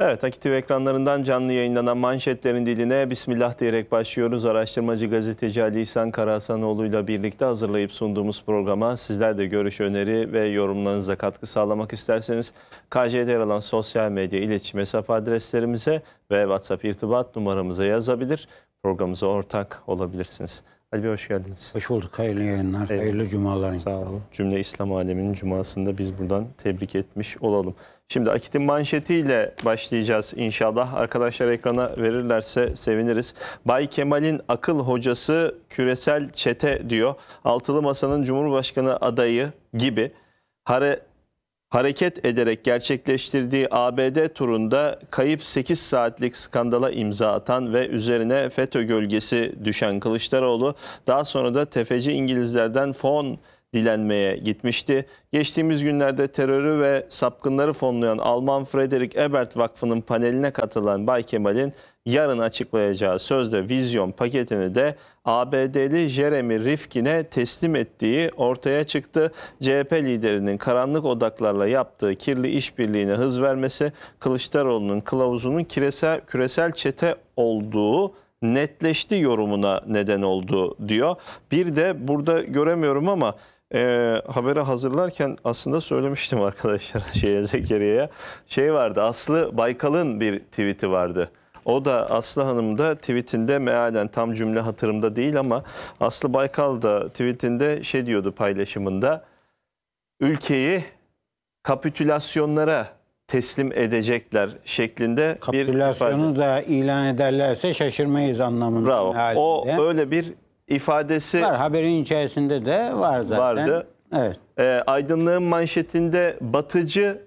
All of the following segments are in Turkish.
Evet, Akit ekranlarından canlı yayınlanan manşetlerin diline Bismillah diyerek başlıyoruz. Araştırmacı gazeteci Ali İhsan Karahasanoğlu ile birlikte hazırlayıp sunduğumuz programa sizler de görüş, öneri ve yorumlarınıza katkı sağlamak isterseniz KJ'de yer alan sosyal medya iletişim hesap adreslerimize ve WhatsApp irtibat numaramıza yazabilir. Programımıza ortak olabilirsiniz. Ali Bey hoş geldiniz. Hoş bulduk. Hayırlı yayınlar. Evet. Hayırlı cumalar. Sağ olun. Cümle İslam aleminin cumasında biz buradan tebrik etmiş olalım. Şimdi Akit'in manşetiyle başlayacağız inşallah. Arkadaşlar ekrana verirlerse seviniriz. Bay Kemal'in akıl hocası küresel çete diyor. Altılı Masa'nın Cumhurbaşkanı adayı gibi. Hare hareket ederek gerçekleştirdiği ABD turunda kayıp 8 saatlik skandala imza atan ve üzerine FETÖ gölgesi düşen Kılıçdaroğlu daha sonra da tefeci İngilizlerden fon dilenmeye gitmişti. Geçtiğimiz günlerde terörü ve sapkınları fonlayan Alman Frederick Ebert Vakfı'nın paneline katılan Bay Kemal'in yarın açıklayacağı sözde vizyon paketini de ABD'li Jeremy Rifkin'e teslim ettiği ortaya çıktı. CHP liderinin karanlık odaklarla yaptığı kirli işbirliğine hız vermesi Kılıçdaroğlu'nun kılavuzunun küresel, küresel çete olduğu netleşti yorumuna neden oldu diyor. Bir de burada göremiyorum ama e, habere hazırlarken aslında söylemiştim arkadaşlar şeye Zekeriya'ya. Şey vardı Aslı Baykal'ın bir tweet'i vardı. O da Aslı Hanım da tweetinde mealen tam cümle hatırımda değil ama Aslı Baykal da tweetinde şey diyordu paylaşımında. Ülkeyi kapitülasyonlara teslim edecekler şeklinde bir ifade. da ilan ederlerse şaşırmayız anlamında. Bravo. Halinde. O öyle bir ifadesi var. Haberin içerisinde de var zaten. Vardı. Evet. E, aydınlığın manşetinde batıcı,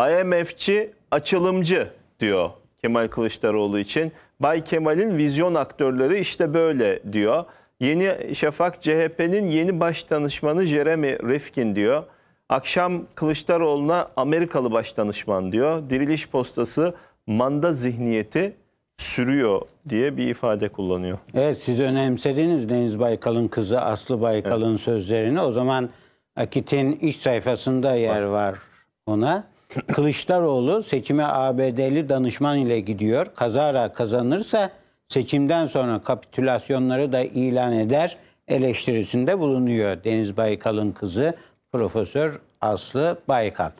IMF'ci, açılımcı diyor Kemal Kılıçdaroğlu için. Bay Kemal'in vizyon aktörleri işte böyle diyor. Yeni Şafak CHP'nin yeni baş danışmanı Jeremy Rifkin diyor. Akşam Kılıçdaroğlu'na Amerikalı baş danışman diyor. Diriliş postası manda zihniyeti sürüyor diye bir ifade kullanıyor. Evet siz önemsediniz Deniz Baykal'ın kızı Aslı Baykal'ın evet. sözlerini. O zaman Akit'in iç sayfasında yer var ona. Kılıçdaroğlu seçime ABD'li danışman ile gidiyor. Kazara kazanırsa seçimden sonra kapitülasyonları da ilan eder eleştirisinde bulunuyor Deniz Baykal'ın kızı Profesör Aslı Baykal.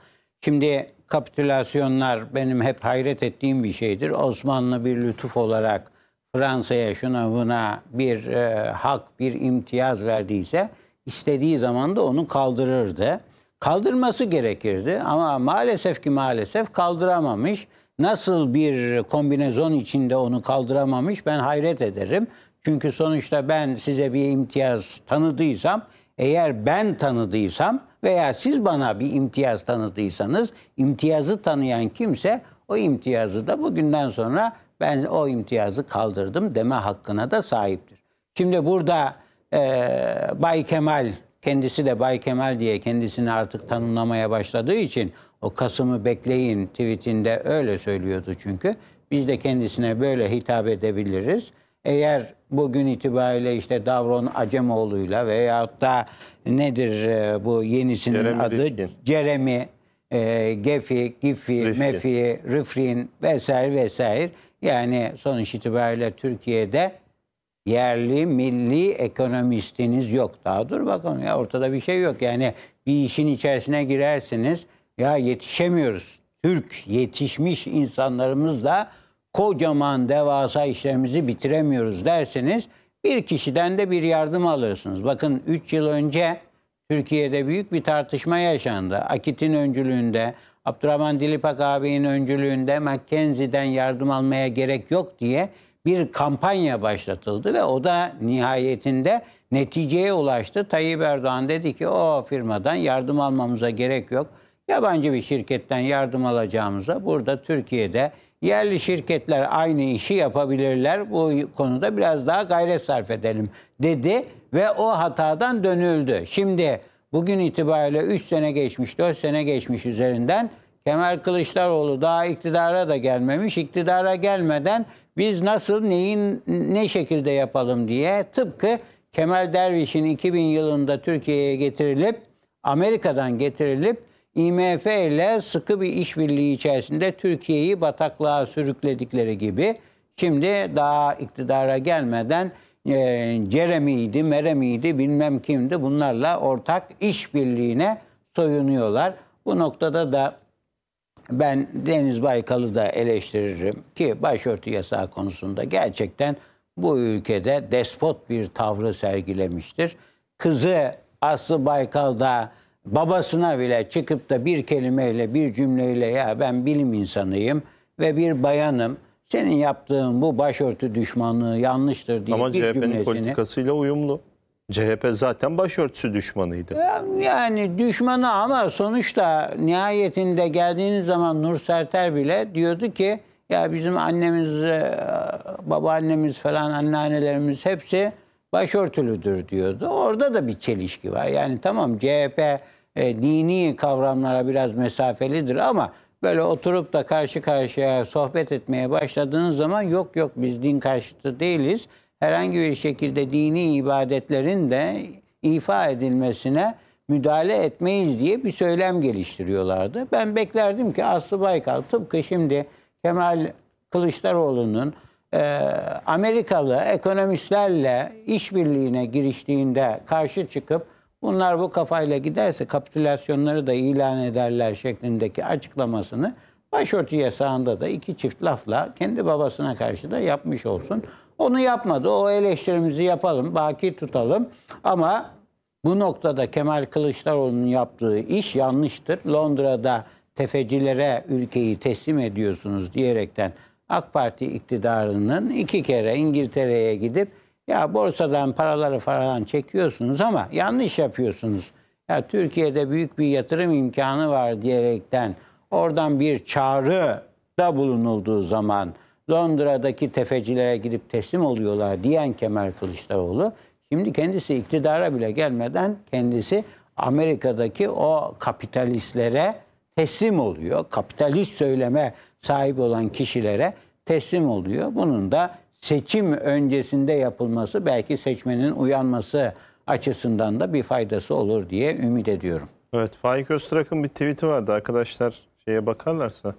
Şimdi kapitülasyonlar benim hep hayret ettiğim bir şeydir. Osmanlı bir lütuf olarak Fransa'ya şuna buna bir e, hak, bir imtiyaz verdiyse istediği zaman da onu kaldırırdı. Kaldırması gerekirdi ama maalesef ki maalesef kaldıramamış. Nasıl bir kombinezon içinde onu kaldıramamış ben hayret ederim. Çünkü sonuçta ben size bir imtiyaz tanıdıysam, eğer ben tanıdıysam veya siz bana bir imtiyaz tanıdıysanız, imtiyazı tanıyan kimse o imtiyazı da bugünden sonra ben o imtiyazı kaldırdım deme hakkına da sahiptir. Şimdi burada e, Bay Kemal kendisi de Bay Kemal diye kendisini artık tanımlamaya başladığı için o Kasım'ı bekleyin tweetinde öyle söylüyordu çünkü. Biz de kendisine böyle hitap edebiliriz. Eğer bugün itibariyle işte Davron Acemoğlu'yla veyahut da nedir e, bu yenisinin Jeremy adı? Rifkin. Jeremy, e, Gefi, Gifi, Rifkin. Mefi, Rifrin vesaire vesaire. Yani sonuç itibariyle Türkiye'de yerli milli ekonomistiniz yok. Daha dur bakalım ya ortada bir şey yok. Yani bir işin içerisine girersiniz ya yetişemiyoruz. Türk yetişmiş insanlarımız da kocaman devasa işlerimizi bitiremiyoruz derseniz bir kişiden de bir yardım alırsınız. Bakın 3 yıl önce Türkiye'de büyük bir tartışma yaşandı. Akit'in öncülüğünde, Abdurrahman Dilipak abinin öncülüğünde Mackenzie'den yardım almaya gerek yok diye bir kampanya başlatıldı ve o da nihayetinde neticeye ulaştı. Tayyip Erdoğan dedi ki o firmadan yardım almamıza gerek yok. Yabancı bir şirketten yardım alacağımıza burada Türkiye'de yerli şirketler aynı işi yapabilirler. Bu konuda biraz daha gayret sarf edelim dedi ve o hatadan dönüldü. Şimdi bugün itibariyle 3 sene geçmiş, 4 sene geçmiş üzerinden Kemal Kılıçdaroğlu daha iktidara da gelmemiş. İktidara gelmeden biz nasıl neyin ne şekilde yapalım diye tıpkı Kemal Derviş'in 2000 yılında Türkiye'ye getirilip Amerika'dan getirilip IMF ile sıkı bir işbirliği içerisinde Türkiye'yi bataklığa sürükledikleri gibi şimdi daha iktidara gelmeden e, Jeremy'ydi, Meremy'di bilmem kimdi bunlarla ortak işbirliğine soyunuyorlar. Bu noktada da ben Deniz Baykal'ı da eleştiririm ki başörtü yasağı konusunda gerçekten bu ülkede despot bir tavrı sergilemiştir. Kızı Aslı Baykal da babasına bile çıkıp da bir kelimeyle bir cümleyle ya ben bilim insanıyım ve bir bayanım senin yaptığın bu başörtü düşmanlığı yanlıştır diye Ama bir CHP'nin cümlesini politikasıyla uyumlu. CHP zaten başörtüsü düşmanıydı. Yani düşmanı ama sonuçta nihayetinde geldiğiniz zaman Nur Serter bile diyordu ki ya bizim annemiz, e, babaannemiz falan anneannelerimiz hepsi başörtülüdür diyordu. Orada da bir çelişki var. Yani tamam CHP e, dini kavramlara biraz mesafelidir ama böyle oturup da karşı karşıya sohbet etmeye başladığınız zaman yok yok biz din karşıtı değiliz. Herhangi bir şekilde dini ibadetlerin de ifa edilmesine müdahale etmeyiz diye bir söylem geliştiriyorlardı. Ben beklerdim ki Aslı Baykal tıpkı şimdi Kemal Kılıçdaroğlu'nun e, Amerikalı ekonomistlerle işbirliğine giriştiğinde karşı çıkıp bunlar bu kafayla giderse kapitülasyonları da ilan ederler şeklindeki açıklamasını başörtü yasağında da iki çift lafla kendi babasına karşı da yapmış olsun. Onu yapmadı. O eleştirimizi yapalım, baki tutalım. Ama bu noktada Kemal Kılıçdaroğlu'nun yaptığı iş yanlıştır. Londra'da tefecilere ülkeyi teslim ediyorsunuz diyerekten AK Parti iktidarının iki kere İngiltere'ye gidip ya borsadan paraları falan çekiyorsunuz ama yanlış yapıyorsunuz. Ya Türkiye'de büyük bir yatırım imkanı var diyerekten oradan bir çağrı da bulunulduğu zaman Londra'daki tefecilere gidip teslim oluyorlar diyen Kemal Kılıçdaroğlu şimdi kendisi iktidara bile gelmeden kendisi Amerika'daki o kapitalistlere teslim oluyor. Kapitalist söyleme sahip olan kişilere teslim oluyor. Bunun da seçim öncesinde yapılması belki seçmenin uyanması açısından da bir faydası olur diye ümit ediyorum. Evet, Faik Öztrak'ın bir tweet'i vardı arkadaşlar şeye bakarlarsa.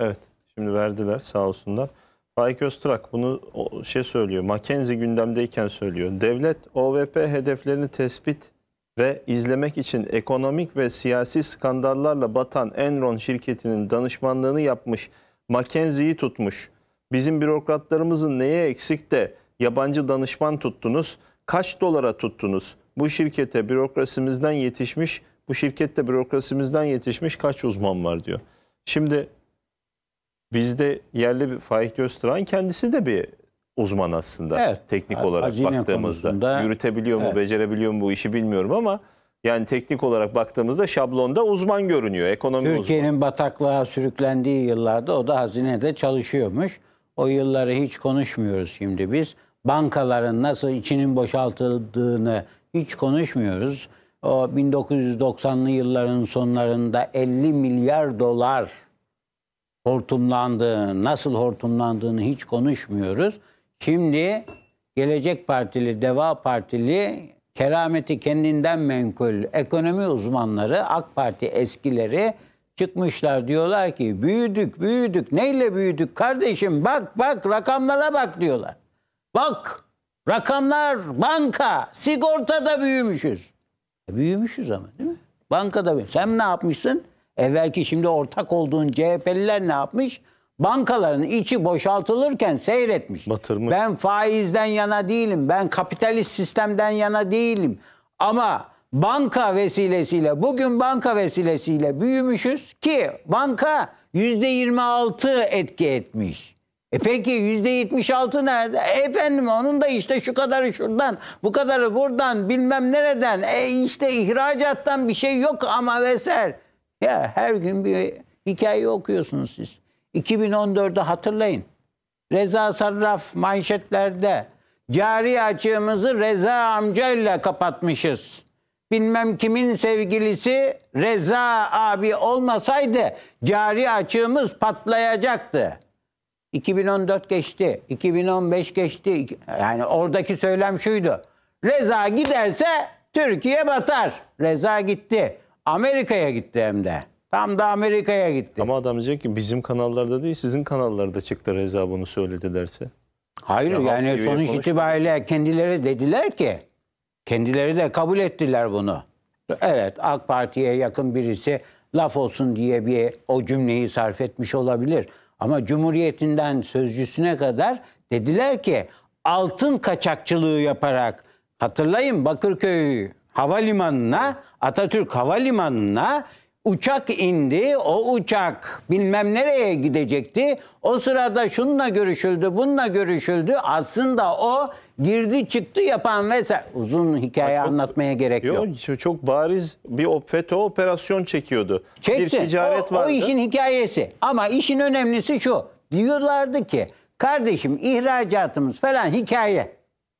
Evet, şimdi verdiler sağ olsunlar. Faik Öztrak bunu şey söylüyor, Mackenzie gündemdeyken söylüyor. Devlet OVP hedeflerini tespit ve izlemek için ekonomik ve siyasi skandallarla batan Enron şirketinin danışmanlığını yapmış, Mackenzie'yi tutmuş. Bizim bürokratlarımızın neye eksik de yabancı danışman tuttunuz? Kaç dolara tuttunuz? Bu şirkete bürokrasimizden yetişmiş, bu şirkette bürokrasimizden yetişmiş kaç uzman var diyor. Şimdi bizde yerli bir Faik Öztürk'ün kendisi de bir uzman aslında. Evet. Teknik Ha- olarak hazine baktığımızda. konusunda- Yürütebiliyor mu, Evet. becerebiliyor mu bu işi bilmiyorum ama yani teknik olarak baktığımızda şablonda uzman görünüyor. Ekonomi. Türkiye'nin bataklığa sürüklendiği yıllarda o da hazinede çalışıyormuş. O yılları hiç konuşmuyoruz şimdi biz. Bankaların nasıl içinin boşaltıldığını hiç konuşmuyoruz. O 1990'lı yılların sonlarında 50 milyar dolar hortumlandığını, nasıl hortumlandığını hiç konuşmuyoruz. Şimdi Gelecek Partili, Deva Partili, kerameti kendinden menkul ekonomi uzmanları, AK Parti eskileri çıkmışlar diyorlar ki büyüdük, büyüdük. Neyle büyüdük kardeşim? Bak bak rakamlara bak diyorlar. Bak rakamlar, banka, sigortada büyümüşüz. E, büyümüşüz ama değil mi? Bankada büyü- Sen ne yapmışsın? Evvelki şimdi ortak olduğun CHP'liler ne yapmış? Bankaların içi boşaltılırken seyretmiş. Batırmış. Ben faizden yana değilim. Ben kapitalist sistemden yana değilim. Ama banka vesilesiyle, bugün banka vesilesiyle büyümüşüz ki banka %26 etki etmiş. E peki %76 nerede? E efendim onun da işte şu kadarı şuradan, bu kadarı buradan, bilmem nereden. E işte ihracattan bir şey yok ama vesaire. Ya her gün bir hikaye okuyorsunuz siz. 2014'ü hatırlayın. Reza Sarraf manşetlerde cari açığımızı Reza amcayla kapatmışız. Bilmem kimin sevgilisi Reza abi olmasaydı cari açığımız patlayacaktı. 2014 geçti, 2015 geçti. Yani oradaki söylem şuydu. Reza giderse Türkiye batar. Reza gitti. Amerika'ya gitti hem de. Tam da Amerika'ya gitti. Ama adam diyecek ki bizim kanallarda değil sizin kanallarda çıktı Reza bunu söyledi derse. Hayır Ya yani sonuç itibariyle kendileri dediler ki kendileri de kabul ettiler bunu. Evet AK Parti'ye yakın birisi laf olsun diye bir o cümleyi sarf etmiş olabilir. Ama Cumhuriyetinden sözcüsüne kadar dediler ki altın kaçakçılığı yaparak hatırlayın Bakırköy havalimanına Atatürk havalimanına Uçak indi. O uçak bilmem nereye gidecekti. O sırada şununla görüşüldü, bununla görüşüldü. Aslında o girdi çıktı yapan vesaire. Uzun hikaye Çok- anlatmaya gerek yok. Yok çok- bariz bir FETÖ operasyon çekiyordu. Çekti. Bir ticaret o, vardı. o işin hikayesi. Ama işin önemlisi şu. Diyorlardı ki kardeşim ihracatımız falan hikaye.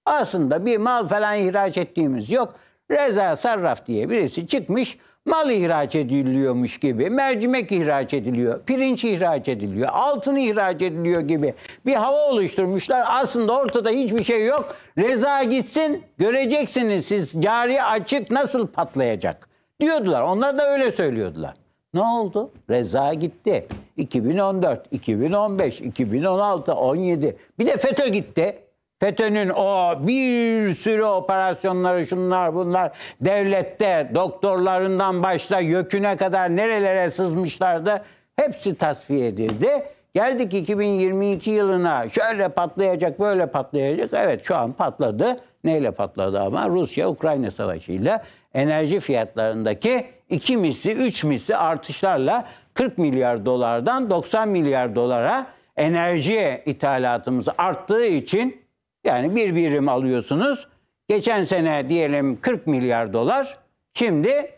Aslında bir mal falan ihraç ettiğimiz yok. Reza Sarraf diye birisi çıkmış mal ihraç ediliyormuş gibi. Mercimek ihraç ediliyor. Pirinç ihraç ediliyor. Altın ihraç ediliyor gibi bir hava oluşturmuşlar. Aslında ortada hiçbir şey yok. Reza gitsin göreceksiniz siz cari açık nasıl patlayacak diyordular. Onlar da öyle söylüyordular. Ne oldu? Reza gitti. 2014, 2015, 2016, 17. Bir de FETÖ gitti. FETÖ'nün o bir sürü operasyonları şunlar bunlar devlette doktorlarından başla YÖK'üne kadar nerelere sızmışlardı. Hepsi tasfiye edildi. Geldik 2022 yılına şöyle patlayacak böyle patlayacak. Evet şu an patladı. Neyle patladı ama? Rusya-Ukrayna savaşıyla enerji fiyatlarındaki iki misli, üç misli artışlarla 40 milyar dolardan 90 milyar dolara enerji ithalatımız arttığı için yani bir birim alıyorsunuz. Geçen sene diyelim 40 milyar dolar, şimdi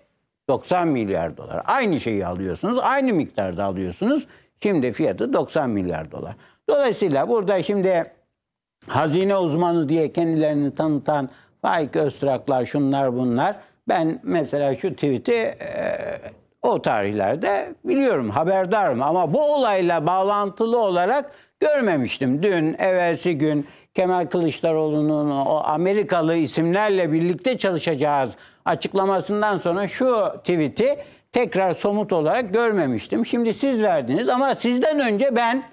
90 milyar dolar. Aynı şeyi alıyorsunuz, aynı miktarda alıyorsunuz. Şimdi fiyatı 90 milyar dolar. Dolayısıyla burada şimdi hazine uzmanı diye kendilerini tanıtan Faik Öztraklar şunlar bunlar. Ben mesela şu tweet'i e, o tarihlerde biliyorum, haberdarım ama bu olayla bağlantılı olarak görmemiştim. Dün, evvelsi gün Kemal Kılıçdaroğlu'nun o Amerikalı isimlerle birlikte çalışacağız açıklamasından sonra şu tweet'i tekrar somut olarak görmemiştim. Şimdi siz verdiniz ama sizden önce ben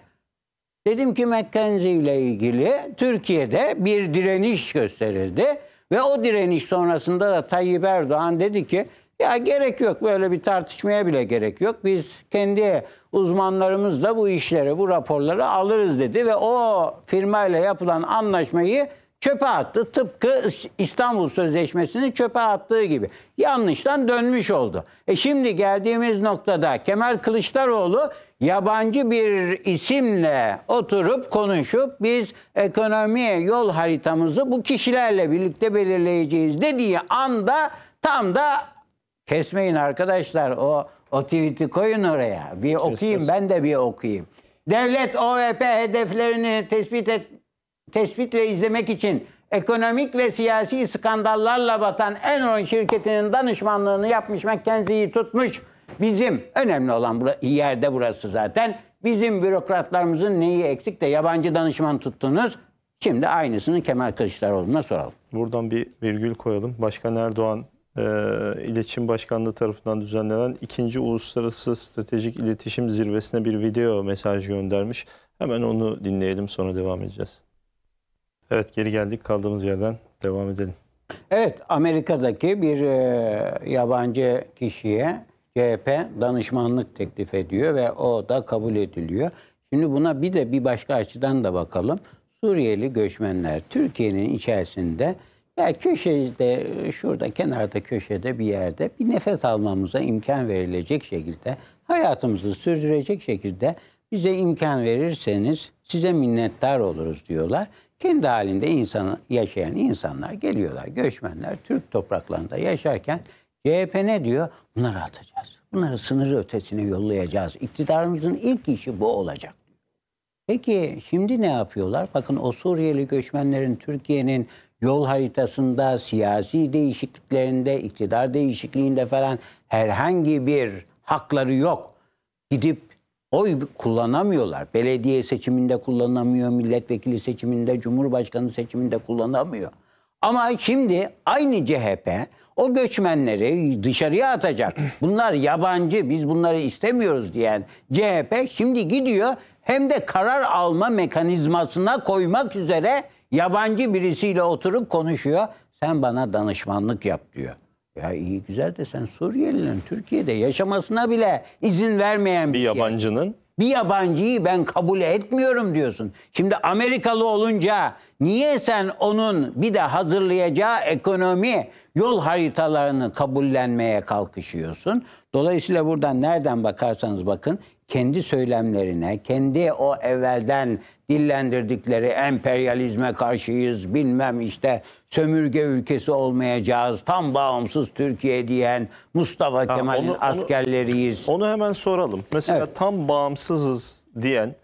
Dedim ki McKenzie ile ilgili Türkiye'de bir direniş gösterildi. Ve o direniş sonrasında da Tayyip Erdoğan dedi ki ya gerek yok böyle bir tartışmaya bile gerek yok. Biz kendi uzmanlarımızla bu işleri, bu raporları alırız dedi ve o firmayla yapılan anlaşmayı çöpe attı. Tıpkı İstanbul Sözleşmesi'ni çöpe attığı gibi. Yanlıştan dönmüş oldu. E şimdi geldiğimiz noktada Kemal Kılıçdaroğlu yabancı bir isimle oturup konuşup biz ekonomiye yol haritamızı bu kişilerle birlikte belirleyeceğiz dediği anda tam da kesmeyin arkadaşlar o o tweet'i koyun oraya. Bir okuyayım ben de bir okuyayım. Devlet OVP hedeflerini tespit et, tespit ve izlemek için ekonomik ve siyasi skandallarla batan Enron şirketinin danışmanlığını yapmış McKenzie'yi tutmuş. Bizim önemli olan bura, yerde burası zaten. Bizim bürokratlarımızın neyi eksik de yabancı danışman tuttunuz. Şimdi aynısını Kemal Kılıçdaroğlu'na soralım. Buradan bir virgül koyalım. Başkan Erdoğan e, İletişim Başkanlığı tarafından düzenlenen ikinci Uluslararası Stratejik İletişim Zirvesi'ne bir video mesaj göndermiş. Hemen onu dinleyelim sonra devam edeceğiz. Evet geri geldik kaldığımız yerden devam edelim. Evet, Amerika'daki bir e, yabancı kişiye CHP danışmanlık teklif ediyor ve o da kabul ediliyor. Şimdi buna bir de bir başka açıdan da bakalım. Suriyeli göçmenler Türkiye'nin içerisinde ya köşede, şurada kenarda köşede bir yerde bir nefes almamıza imkan verilecek şekilde, hayatımızı sürdürecek şekilde bize imkan verirseniz size minnettar oluruz diyorlar. Kendi halinde insan, yaşayan insanlar geliyorlar, göçmenler Türk topraklarında yaşarken CHP ne diyor? Bunları atacağız. Bunları sınırı ötesine yollayacağız. İktidarımızın ilk işi bu olacak. Peki şimdi ne yapıyorlar? Bakın o Suriyeli göçmenlerin Türkiye'nin yol haritasında, siyasi değişikliklerinde, iktidar değişikliğinde falan herhangi bir hakları yok. Gidip oy kullanamıyorlar. Belediye seçiminde kullanamıyor, milletvekili seçiminde, cumhurbaşkanı seçiminde kullanamıyor. Ama şimdi aynı CHP o göçmenleri dışarıya atacak. Bunlar yabancı, biz bunları istemiyoruz diyen CHP şimdi gidiyor hem de karar alma mekanizmasına koymak üzere yabancı birisiyle oturup konuşuyor. Sen bana danışmanlık yap diyor. Ya iyi güzel de sen Suriyelilerin Türkiye'de yaşamasına bile izin vermeyen Bir şey. yabancının Bir yabancıyı ben kabul etmiyorum diyorsun. Şimdi Amerikalı olunca niye sen onun bir de hazırlayacağı ekonomi yol haritalarını kabullenmeye kalkışıyorsun? Dolayısıyla buradan nereden bakarsanız bakın kendi söylemlerine, kendi o evvelden dillendirdikleri emperyalizme karşıyız, bilmem işte sömürge ülkesi olmayacağız, tam bağımsız Türkiye diyen Mustafa Kemal'in askerleriyiz. Onu hemen soralım. Mesela Evet. tam bağımsızız diyen,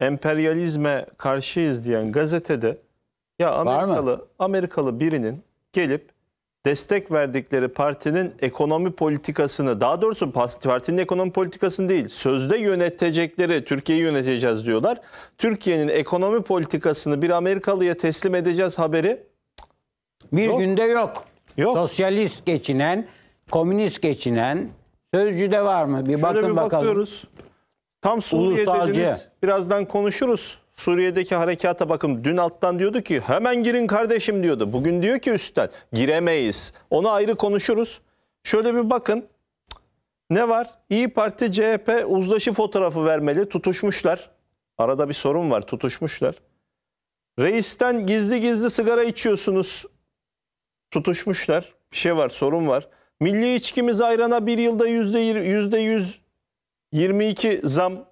emperyalizme karşıyız diyen gazetede ya? Amerikalı Amerikalı birinin gelip destek verdikleri partinin ekonomi politikasını, daha doğrusu partinin ekonomi politikasını değil, sözde yönetecekleri, Türkiye'yi yöneteceğiz diyorlar. Türkiye'nin ekonomi politikasını bir Amerikalıya teslim edeceğiz haberi Bir Yok. günde yok. Yok. Sosyalist geçinen, komünist geçinen sözcüde var mı? Bir Şöyle bakın bir bakalım. bakıyoruz. Tam Suriye Ulusalcı. dediniz. Birazdan konuşuruz. Suriye'deki harekata bakın. Dün alttan diyordu ki hemen girin kardeşim diyordu. Bugün diyor ki üstten giremeyiz. Onu ayrı konuşuruz. Şöyle bir bakın. Ne var? İyi Parti CHP uzlaşı fotoğrafı vermeli. Tutuşmuşlar. Arada bir sorun var. Tutuşmuşlar. Reisten gizli gizli sigara içiyorsunuz. Tutuşmuşlar. Bir şey var, sorun var. Milli içkimiz ayrana bir yılda yüzde yüz 22 zam.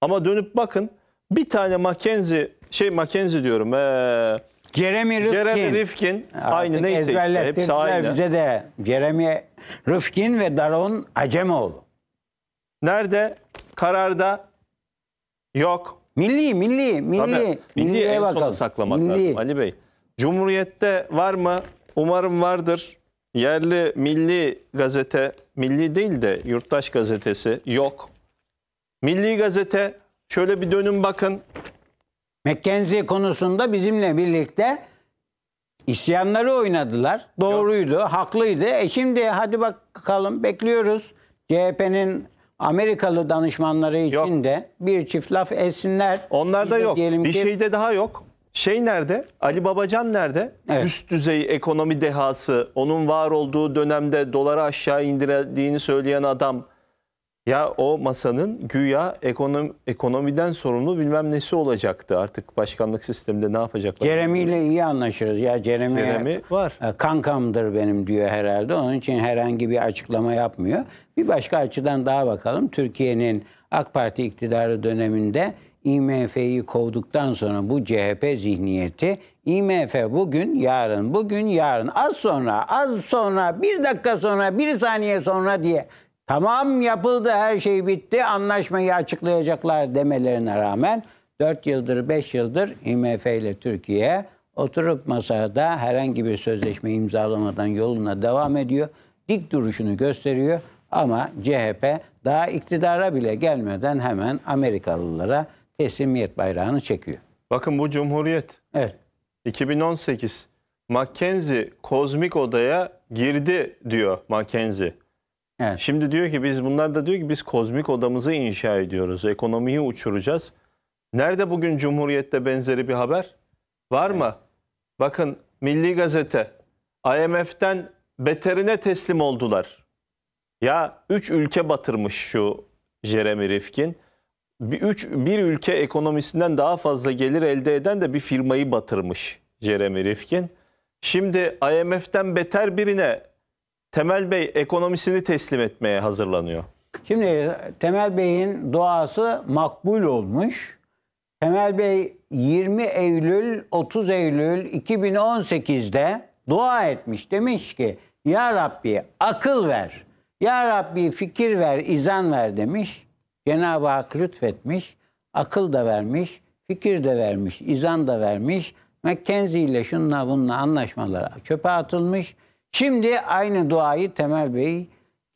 Ama dönüp bakın bir tane Mackenzie, şey Mackenzie diyorum. Ee, Jeremy Rifkin. Jeremy Rifkin aynı Artık neyse işte hepsi aynı. bize de. Jeremy Rifkin ve Daron Acemoğlu. Nerede? Kararda yok. Milli, milli, milli. Tabii, milli Milliye en sona bakalım. saklamak Milli. lazım Ali Bey. Cumhuriyette var mı? Umarım vardır. Yerli milli gazete, milli değil de yurttaş gazetesi yok. Milli gazete şöyle bir dönün bakın. Mackenzie konusunda bizimle birlikte isyanları oynadılar. Doğruydu, haklıydı. E şimdi hadi bakalım bekliyoruz. CHP'nin Amerikalı danışmanları için Yok. de bir çift laf etsinler. Onlarda yok. diyelim Bir ki- şeyde daha yok. Şey nerede? Ali Babacan nerede? Evet. Üst düzey ekonomi dehası, onun var olduğu dönemde doları aşağı indirdiğini söyleyen adam. Ya o masanın güya ekonomi, ekonomiden sorumlu bilmem nesi olacaktı. Artık başkanlık sisteminde ne yapacaklar? Jeremy ile iyi anlaşırız. Ya Jeremy, Jeremy var. e, kankamdır benim diyor herhalde. Onun için herhangi bir açıklama yapmıyor. Bir başka açıdan daha bakalım. Türkiye'nin AK Parti iktidarı döneminde IMF'yi kovduktan sonra bu CHP zihniyeti IMF bugün, yarın, bugün, yarın, az sonra, az sonra, bir dakika sonra, bir saniye sonra diye tamam yapıldı, her şey bitti, anlaşmayı açıklayacaklar demelerine rağmen 4 yıldır, 5 yıldır IMF ile Türkiye oturup masada herhangi bir sözleşme imzalamadan yoluna devam ediyor. Dik duruşunu gösteriyor ama CHP daha iktidara bile gelmeden hemen Amerikalılara teslimiyet bayrağını çekiyor. Bakın bu Cumhuriyet. Evet. 2018 Mackenzie kozmik odaya girdi diyor Mackenzie. Evet. Şimdi diyor ki biz bunlar da diyor ki biz kozmik odamızı inşa ediyoruz. Ekonomiyi uçuracağız. Nerede bugün Cumhuriyet'te benzeri bir haber? Var mı? Bakın Milli Gazete IMF'den beterine teslim oldular. Ya üç ülke batırmış şu Jeremy Rifkin. Bir, üç, bir ülke ekonomisinden daha fazla gelir elde eden de bir firmayı batırmış Jeremy Rifkin. Şimdi IMF'den beter birine Temel Bey ekonomisini teslim etmeye hazırlanıyor. Şimdi Temel Bey'in duası makbul olmuş. Temel Bey 20 Eylül 30 Eylül 2018'de dua etmiş. Demiş ki Ya Rabbi akıl ver. Ya Rabbi fikir ver, izan ver demiş. Cenab-ı Hak lütfetmiş. Akıl da vermiş, fikir de vermiş, izan da vermiş. Mackenzie ile şunla bununla anlaşmalar çöpe atılmış. Şimdi aynı duayı Temel Bey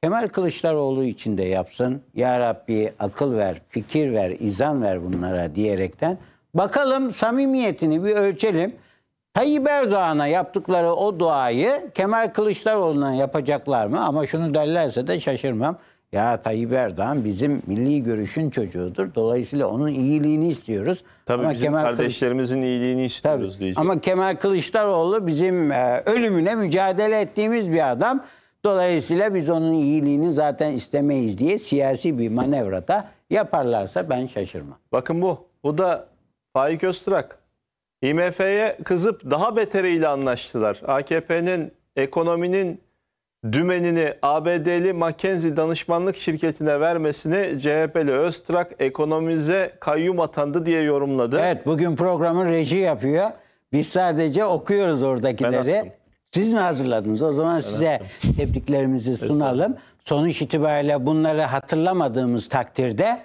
Kemal Kılıçdaroğlu için de yapsın. Ya Rabbi akıl ver, fikir ver, izan ver bunlara diyerekten. Bakalım samimiyetini bir ölçelim. Tayyip Erdoğan'a yaptıkları o duayı Kemal Kılıçdaroğlu'na yapacaklar mı? Ama şunu derlerse de şaşırmam. Ya Tayyip Erdoğan bizim milli görüşün çocuğudur. Dolayısıyla onun iyiliğini istiyoruz. Tabii Ama bizim Kemal Kılıç- kardeşlerimizin iyiliğini Tabii. istiyoruz diyecek. Ama Kemal Kılıçdaroğlu bizim e, ölümüne mücadele ettiğimiz bir adam. Dolayısıyla biz onun iyiliğini zaten istemeyiz diye siyasi bir manevrada yaparlarsa ben şaşırmam. Bakın bu. Bu da Faik Öztürk. IMF'ye kızıp daha beteriyle anlaştılar. AKP'nin ekonominin dümenini ABD'li McKinsey danışmanlık şirketine vermesini CHP'li Öztürk ekonomize kayyum atandı diye yorumladı. Evet bugün programın reji yapıyor. Biz sadece okuyoruz Ben oradakileri. attım. Siz mi hazırladınız? O zaman size tebriklerimizi sunalım. Sonuç itibariyle bunları hatırlamadığımız takdirde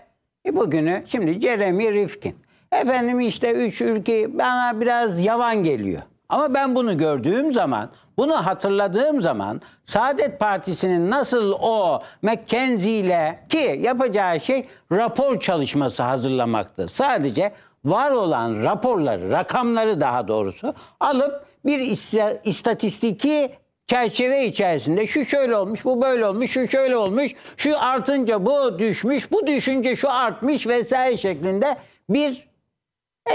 e bugünü şimdi Jeremy Rifkin. Efendim işte üç ülke bana biraz yavan geliyor. Ama ben bunu gördüğüm zaman, bunu hatırladığım zaman Saadet Partisi'nin nasıl o McKenzie ile ki yapacağı şey rapor çalışması hazırlamaktı. Sadece var olan raporları, rakamları daha doğrusu alıp bir ista- istatistiki çerçeve içerisinde şu şöyle olmuş, bu böyle olmuş, şu şöyle olmuş, şu artınca bu düşmüş, bu düşünce şu artmış vesaire şeklinde bir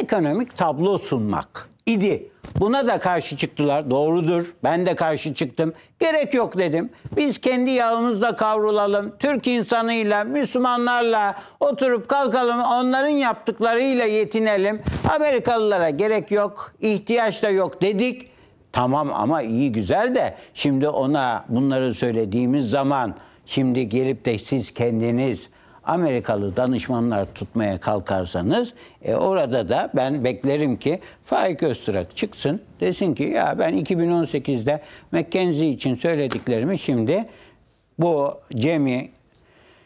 ekonomik tablo sunmak idi. Buna da karşı çıktılar. Doğrudur. Ben de karşı çıktım. Gerek yok dedim. Biz kendi yağımızla kavrulalım. Türk insanıyla, Müslümanlarla oturup kalkalım. Onların yaptıklarıyla yetinelim. Amerikalılara gerek yok. ihtiyaç da yok dedik. Tamam ama iyi güzel de şimdi ona bunları söylediğimiz zaman şimdi gelip de siz kendiniz Amerikalı danışmanlar tutmaya kalkarsanız e, orada da ben beklerim ki Faik Öztürk çıksın. Desin ki ya ben 2018'de McKenzie için söylediklerimi şimdi bu Cem'i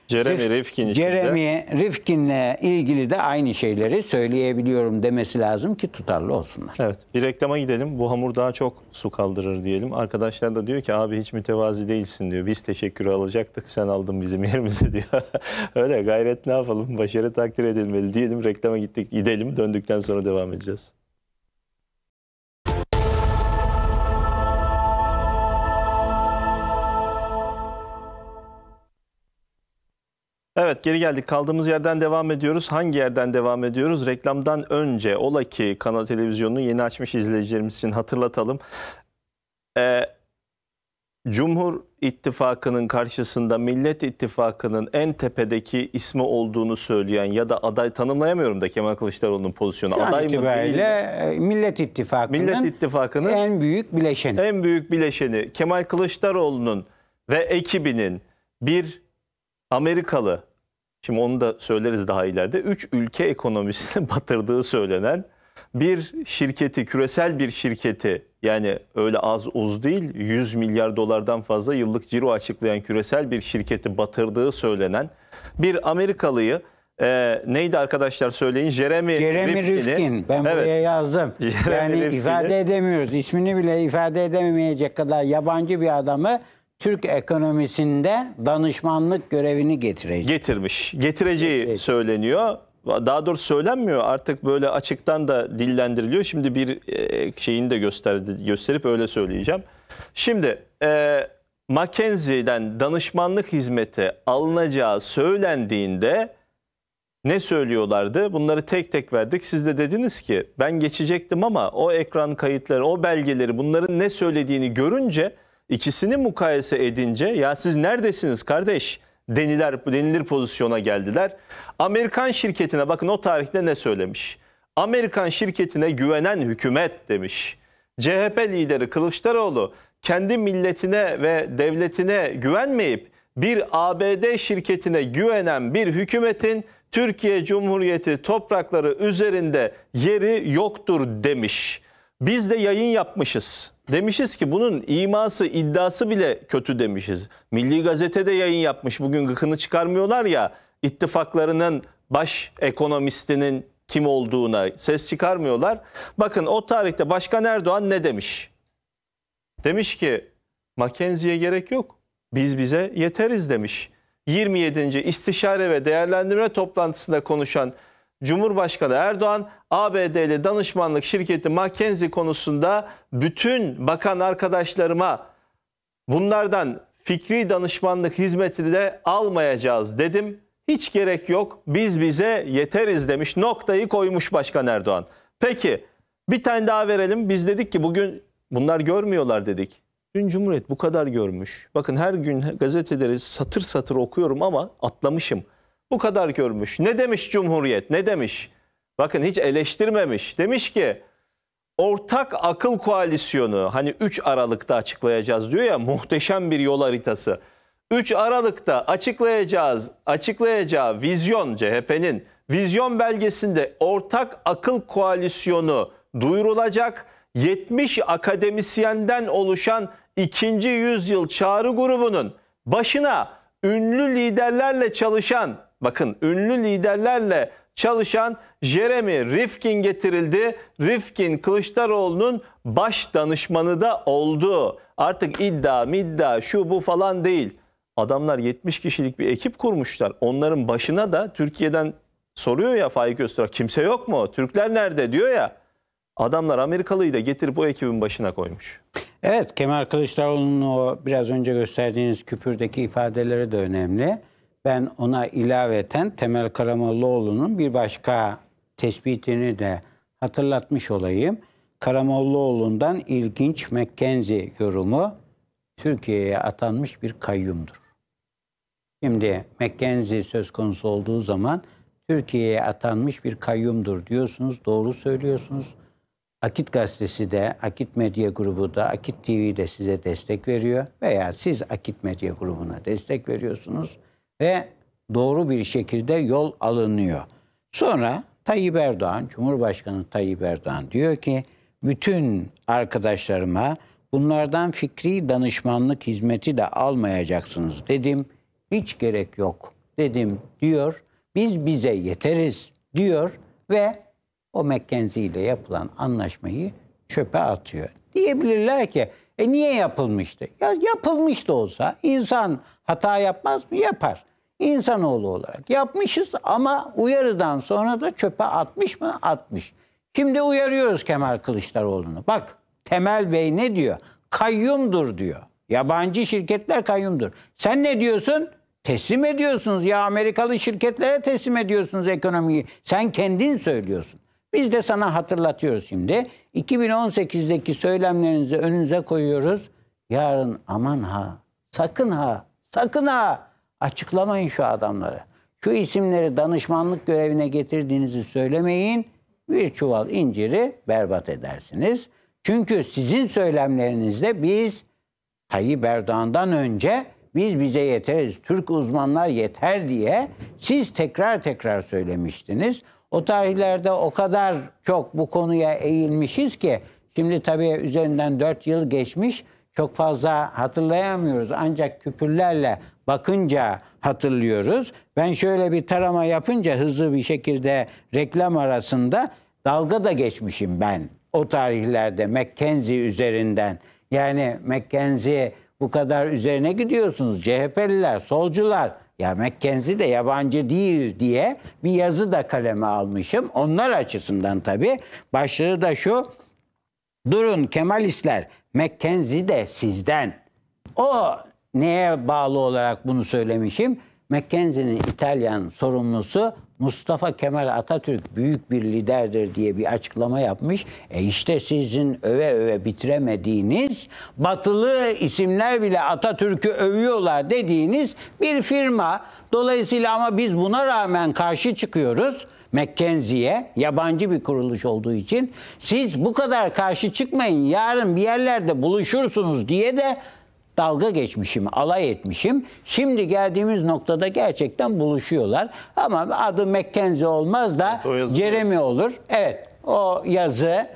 Jeremy Rifkin Jeremy Rifkin'le ilgili de aynı şeyleri söyleyebiliyorum demesi lazım ki tutarlı olsunlar. Evet bir reklama gidelim. Bu hamur daha çok su kaldırır diyelim. Arkadaşlar da diyor ki abi hiç mütevazi değilsin diyor. Biz teşekkürü alacaktık sen aldın bizim yerimize diyor. Öyle gayret ne yapalım başarı takdir edilmeli diyelim. Reklama gittik gidelim döndükten sonra devam edeceğiz. Evet geri geldik. Kaldığımız yerden devam ediyoruz. Hangi yerden devam ediyoruz? Reklamdan önce ola ki Kanal Televizyonu'nu yeni açmış izleyicilerimiz için hatırlatalım. Ee, Cumhur İttifakı'nın karşısında Millet İttifakı'nın en tepedeki ismi olduğunu söyleyen ya da aday tanımlayamıyorum da Kemal Kılıçdaroğlu'nun pozisyonu. Şu aday mı değil mi? e, Millet İttifakı'nın Millet İttifakı'nın en büyük bileşeni. en büyük bileşeni Kemal Kılıçdaroğlu'nun ve ekibinin bir Amerikalı, şimdi onu da söyleriz daha ileride, 3 ülke ekonomisini batırdığı söylenen bir şirketi, küresel bir şirketi yani öyle az uz değil 100 milyar dolardan fazla yıllık ciro açıklayan küresel bir şirketi batırdığı söylenen bir Amerikalıyı e, neydi arkadaşlar söyleyin Jeremy, Jeremy Rifkin'i- Rifkin. Ben Evet. buraya yazdım. Jeremy yani Rifkin'i- ifade edemiyoruz. İsmini bile ifade edemeyecek kadar yabancı bir adamı Türk ekonomisinde danışmanlık görevini getirecek. getirmiş. Getireceği Evet. söyleniyor. Daha doğrusu söylenmiyor artık böyle açıktan da dillendiriliyor. Şimdi bir e, şeyini de gösterdi, gösterip öyle söyleyeceğim. Şimdi e, Mackenzie'den danışmanlık hizmeti alınacağı söylendiğinde ne söylüyorlardı? Bunları tek tek verdik. Siz de dediniz ki ben geçecektim ama o ekran kayıtları, o belgeleri bunların ne söylediğini görünce ikisini mukayese edince ya siz neredesiniz kardeş deniler, denilir pozisyona geldiler. Amerikan şirketine bakın o tarihte ne söylemiş. Amerikan şirketine güvenen hükümet demiş. CHP lideri Kılıçdaroğlu kendi milletine ve devletine güvenmeyip bir ABD şirketine güvenen bir hükümetin Türkiye Cumhuriyeti toprakları üzerinde yeri yoktur demiş. Biz de yayın yapmışız. Demişiz ki bunun iması, iddiası bile kötü demişiz. Milli Gazete'de yayın yapmış. Bugün gıkını çıkarmıyorlar ya ittifaklarının baş ekonomistinin kim olduğuna ses çıkarmıyorlar. Bakın o tarihte Başkan Erdoğan ne demiş? Demiş ki Mackenzie'ye gerek yok. Biz bize yeteriz demiş. 27. istişare ve değerlendirme toplantısında konuşan Cumhurbaşkanı Erdoğan ABD'li danışmanlık şirketi McKinsey konusunda bütün bakan arkadaşlarıma bunlardan fikri danışmanlık hizmeti de almayacağız dedim. Hiç gerek yok biz bize yeteriz demiş noktayı koymuş Başkan Erdoğan. Peki bir tane daha verelim biz dedik ki bugün bunlar görmüyorlar dedik. Dün Cumhuriyet bu kadar görmüş. Bakın her gün gazeteleri satır satır okuyorum ama atlamışım. Bu kadar görmüş. Ne demiş Cumhuriyet? Ne demiş? Bakın hiç eleştirmemiş. Demiş ki ortak akıl koalisyonu hani 3 Aralık'ta açıklayacağız diyor ya muhteşem bir yol haritası. 3 Aralık'ta açıklayacağız, açıklayacağı vizyon CHP'nin vizyon belgesinde ortak akıl koalisyonu duyurulacak. 70 akademisyenden oluşan 2. yüzyıl çağrı grubunun başına ünlü liderlerle çalışan bakın ünlü liderlerle çalışan Jeremy Rifkin getirildi. Rifkin Kılıçdaroğlu'nun baş danışmanı da oldu. Artık iddia, middia, şu bu falan değil. Adamlar 70 kişilik bir ekip kurmuşlar. Onların başına da Türkiye'den soruyor ya Faik Öztürk kimse yok mu? Türkler nerede diyor ya. Adamlar Amerikalıyı da getirip o ekibin başına koymuş. Evet Kemal Kılıçdaroğlu'nun o biraz önce gösterdiğiniz küpürdeki ifadeleri de önemli. Ben ona ilaveten Temel Karamollaoğlu'nun bir başka tespitini de hatırlatmış olayım. Karamollaoğlu'ndan ilginç McKenzie yorumu Türkiye'ye atanmış bir kayyumdur. Şimdi McKenzie söz konusu olduğu zaman Türkiye'ye atanmış bir kayyumdur diyorsunuz. Doğru söylüyorsunuz. Akit Gazetesi de, Akit Medya Grubu da, Akit TV de size destek veriyor. Veya siz Akit Medya Grubu'na destek veriyorsunuz. Ve doğru bir şekilde yol alınıyor. Sonra Tayyip Erdoğan, Cumhurbaşkanı Tayyip Erdoğan diyor ki bütün arkadaşlarıma bunlardan fikri danışmanlık hizmeti de almayacaksınız dedim. Hiç gerek yok dedim diyor. Biz bize yeteriz diyor ve o McKenzie ile yapılan anlaşmayı çöpe atıyor. Diyebilirler ki e niye yapılmıştı? Ya yapılmış da olsa insan hata yapmaz mı? Yapar. İnsanoğlu olarak yapmışız ama uyarıdan sonra da çöpe atmış mı? Atmış. Şimdi uyarıyoruz Kemal Kılıçdaroğlu'nu. Bak Temel Bey ne diyor? Kayyumdur diyor. Yabancı şirketler kayyumdur. Sen ne diyorsun? Teslim ediyorsunuz ya Amerikalı şirketlere teslim ediyorsunuz ekonomiyi. Sen kendin söylüyorsun. Biz de sana hatırlatıyoruz şimdi. 2018'deki söylemlerinizi önünüze koyuyoruz. Yarın aman ha, sakın ha, sakın ha açıklamayın şu adamları. Şu isimleri danışmanlık görevine getirdiğinizi söylemeyin. Bir çuval inciri berbat edersiniz. Çünkü sizin söylemlerinizde biz Tayyip Erdoğan'dan önce biz bize yeteriz, Türk uzmanlar yeter diye siz tekrar tekrar söylemiştiniz. O tarihlerde o kadar çok bu konuya eğilmişiz ki şimdi tabii üzerinden 4 yıl geçmiş çok fazla hatırlayamıyoruz. Ancak küpürlerle bakınca hatırlıyoruz. Ben şöyle bir tarama yapınca hızlı bir şekilde reklam arasında dalga da geçmişim ben o tarihlerde Mackenzie üzerinden. Yani Mackenzie bu kadar üzerine gidiyorsunuz. CHP'liler, solcular ya Mackenzie de yabancı değil diye bir yazı da kaleme almışım. Onlar açısından tabii. Başlığı da şu. Durun Kemalistler, Mackenzie de sizden. O neye bağlı olarak bunu söylemişim? Mackenzie'nin İtalyan sorumlusu Mustafa Kemal Atatürk büyük bir liderdir diye bir açıklama yapmış. E işte sizin öve öve bitiremediğiniz batılı isimler bile Atatürk'ü övüyorlar dediğiniz bir firma. Dolayısıyla ama biz buna rağmen karşı çıkıyoruz. Mackenzie'ye yabancı bir kuruluş olduğu için siz bu kadar karşı çıkmayın yarın bir yerlerde buluşursunuz diye de dalga geçmişim, alay etmişim. Şimdi geldiğimiz noktada gerçekten buluşuyorlar. Ama adı Mackenzie olmaz da Evet, Jeremy olur. Evet o yazı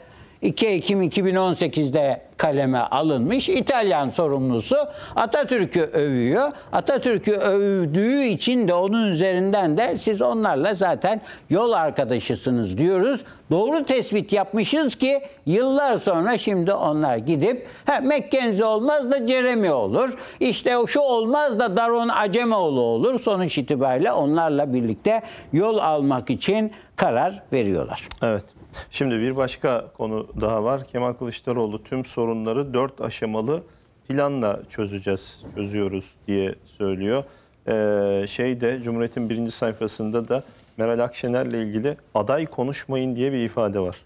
2 Ekim 2018'de kaleme alınmış. İtalyan sorumlusu Atatürk'ü övüyor. Atatürk'ü övdüğü için de onun üzerinden de siz onlarla zaten yol arkadaşısınız diyoruz. Doğru tespit yapmışız ki yıllar sonra şimdi onlar gidip ha, Mackenzie olmaz da Jeremy olur. İşte şu olmaz da Daron Acemoğlu olur. Sonuç itibariyle onlarla birlikte yol almak için karar veriyorlar. Evet. Şimdi bir başka konu daha var. Kemal Kılıçdaroğlu tüm sorunları dört aşamalı planla çözeceğiz, çözüyoruz diye söylüyor. Ee, şeyde Cumhuriyet'in birinci sayfasında da Meral Akşener'le ilgili aday konuşmayın diye bir ifade var.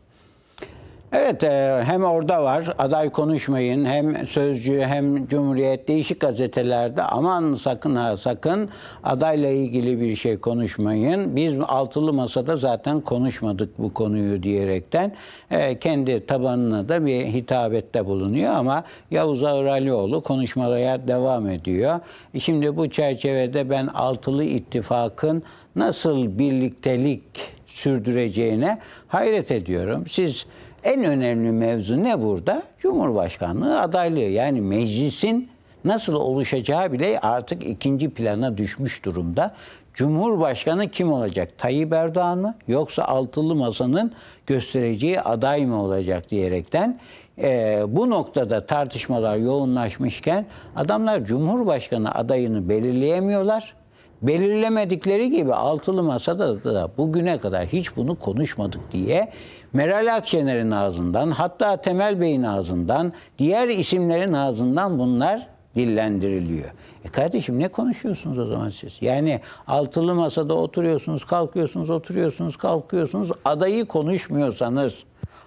Evet e, hem orada var aday konuşmayın hem Sözcü hem Cumhuriyet değişik gazetelerde aman sakın ha sakın adayla ilgili bir şey konuşmayın. Biz altılı masada zaten konuşmadık bu konuyu diyerekten e, kendi tabanına da bir hitabette bulunuyor ama Yavuz Ağralioğlu konuşmalara devam ediyor. E, Şimdi bu çerçevede ben altılı ittifakın nasıl birliktelik sürdüreceğine hayret ediyorum. Siz en önemli mevzu ne burada? Cumhurbaşkanlığı adaylığı. Yani meclisin nasıl oluşacağı bile artık ikinci plana düşmüş durumda. Cumhurbaşkanı kim olacak? Tayyip Erdoğan mı? Yoksa altılı masanın göstereceği aday mı olacak diyerekten e, bu noktada tartışmalar yoğunlaşmışken adamlar Cumhurbaşkanı adayını belirleyemiyorlar. Belirlemedikleri gibi altılı masada da bugüne kadar hiç bunu konuşmadık diye Meral Akşener'in ağzından hatta Temel Bey'in ağzından diğer isimlerin ağzından bunlar dillendiriliyor. E kardeşim ne konuşuyorsunuz o zaman siz? Yani altılı masada oturuyorsunuz, kalkıyorsunuz, oturuyorsunuz, kalkıyorsunuz. Adayı konuşmuyorsanız,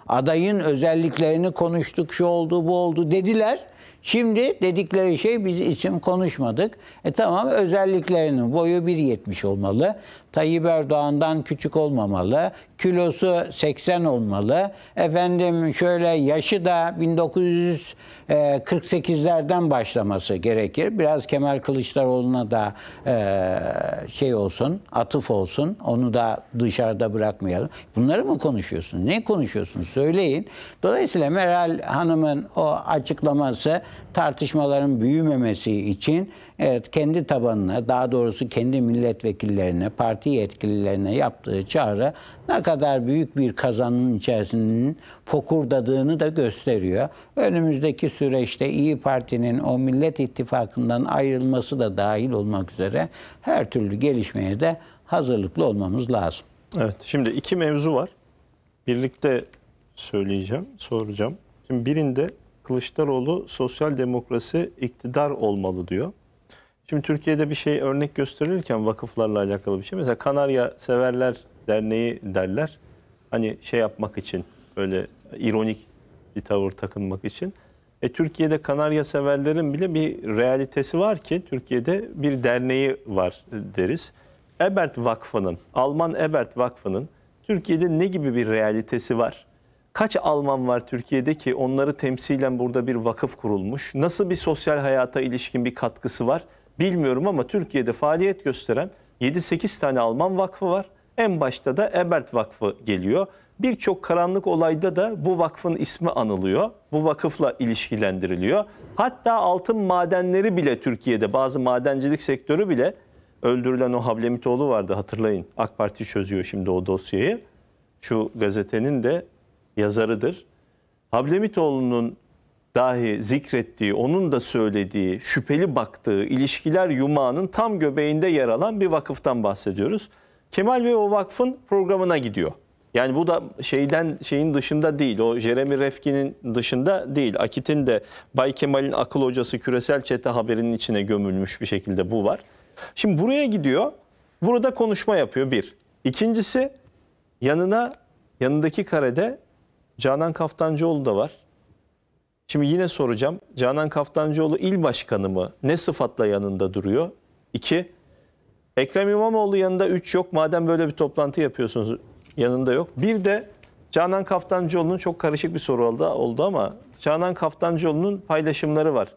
adayın özelliklerini konuştuk, şu oldu, bu oldu dediler. Şimdi dedikleri şey biz isim konuşmadık. E tamam özelliklerinin boyu 1.70 olmalı. Tayyip Erdoğan'dan küçük olmamalı. Kilosu 80 olmalı. Efendim şöyle yaşı da 1948'lerden başlaması gerekir. Biraz Kemal Kılıçdaroğlu'na da e, şey olsun, atıf olsun. Onu da dışarıda bırakmayalım. Bunları mı konuşuyorsunuz? Ne konuşuyorsunuz? Söyleyin. Dolayısıyla Meral Hanım'ın o açıklaması tartışmaların büyümemesi için evet kendi tabanına, daha doğrusu kendi milletvekillerine, parti yetkililerine yaptığı çağrı ne kadar büyük bir kazanın içerisinin fokurdadığını da gösteriyor. Önümüzdeki süreçte İyi Parti'nin o Millet İttifakı'ndan ayrılması da dahil olmak üzere her türlü gelişmeye de hazırlıklı olmamız lazım. Evet. Şimdi iki mevzu var. Birlikte söyleyeceğim, soracağım. Şimdi birinde Kılıçdaroğlu sosyal demokrasi iktidar olmalı diyor. Şimdi Türkiye'de bir şey örnek gösterilirken vakıflarla alakalı bir şey. Mesela Kanarya Severler Derneği derler. Hani şey yapmak için böyle ironik bir tavır takınmak için. E Türkiye'de Kanarya severlerin bile bir realitesi var ki Türkiye'de bir derneği var deriz. Ebert Vakfı'nın, Alman Ebert Vakfı'nın Türkiye'de ne gibi bir realitesi var? Kaç Alman var Türkiye'de ki onları temsilen burada bir vakıf kurulmuş? Nasıl bir sosyal hayata ilişkin bir katkısı var? Bilmiyorum ama Türkiye'de faaliyet gösteren 7-8 tane Alman vakfı var. En başta da Ebert Vakfı geliyor. Birçok karanlık olayda da bu vakfın ismi anılıyor. Bu vakıfla ilişkilendiriliyor. Hatta altın madenleri bile Türkiye'de bazı madencilik sektörü bile öldürülen o Hablemitoğlu vardı hatırlayın. AK Parti çözüyor şimdi o dosyayı. Şu gazetenin de yazarıdır. Hablemitoğlu'nun dahi zikrettiği, onun da söylediği, şüpheli baktığı ilişkiler yumağının tam göbeğinde yer alan bir vakıftan bahsediyoruz. Kemal Bey o vakfın programına gidiyor. Yani bu da şeyden şeyin dışında değil. O Jeremy Refkin'in dışında değil. Akit'in de Bay Kemal'in akıl hocası küresel çete haberinin içine gömülmüş bir şekilde bu var. Şimdi buraya gidiyor. Burada konuşma yapıyor bir. İkincisi yanına yanındaki karede Canan Kaftancıoğlu da var. Şimdi yine soracağım. Canan Kaftancıoğlu il başkanı mı? Ne sıfatla yanında duruyor? İki, Ekrem İmamoğlu yanında üç yok. Madem böyle bir toplantı yapıyorsunuz yanında yok. Bir de Canan Kaftancıoğlu'nun çok karışık bir soru oldu, oldu ama Canan Kaftancıoğlu'nun paylaşımları var.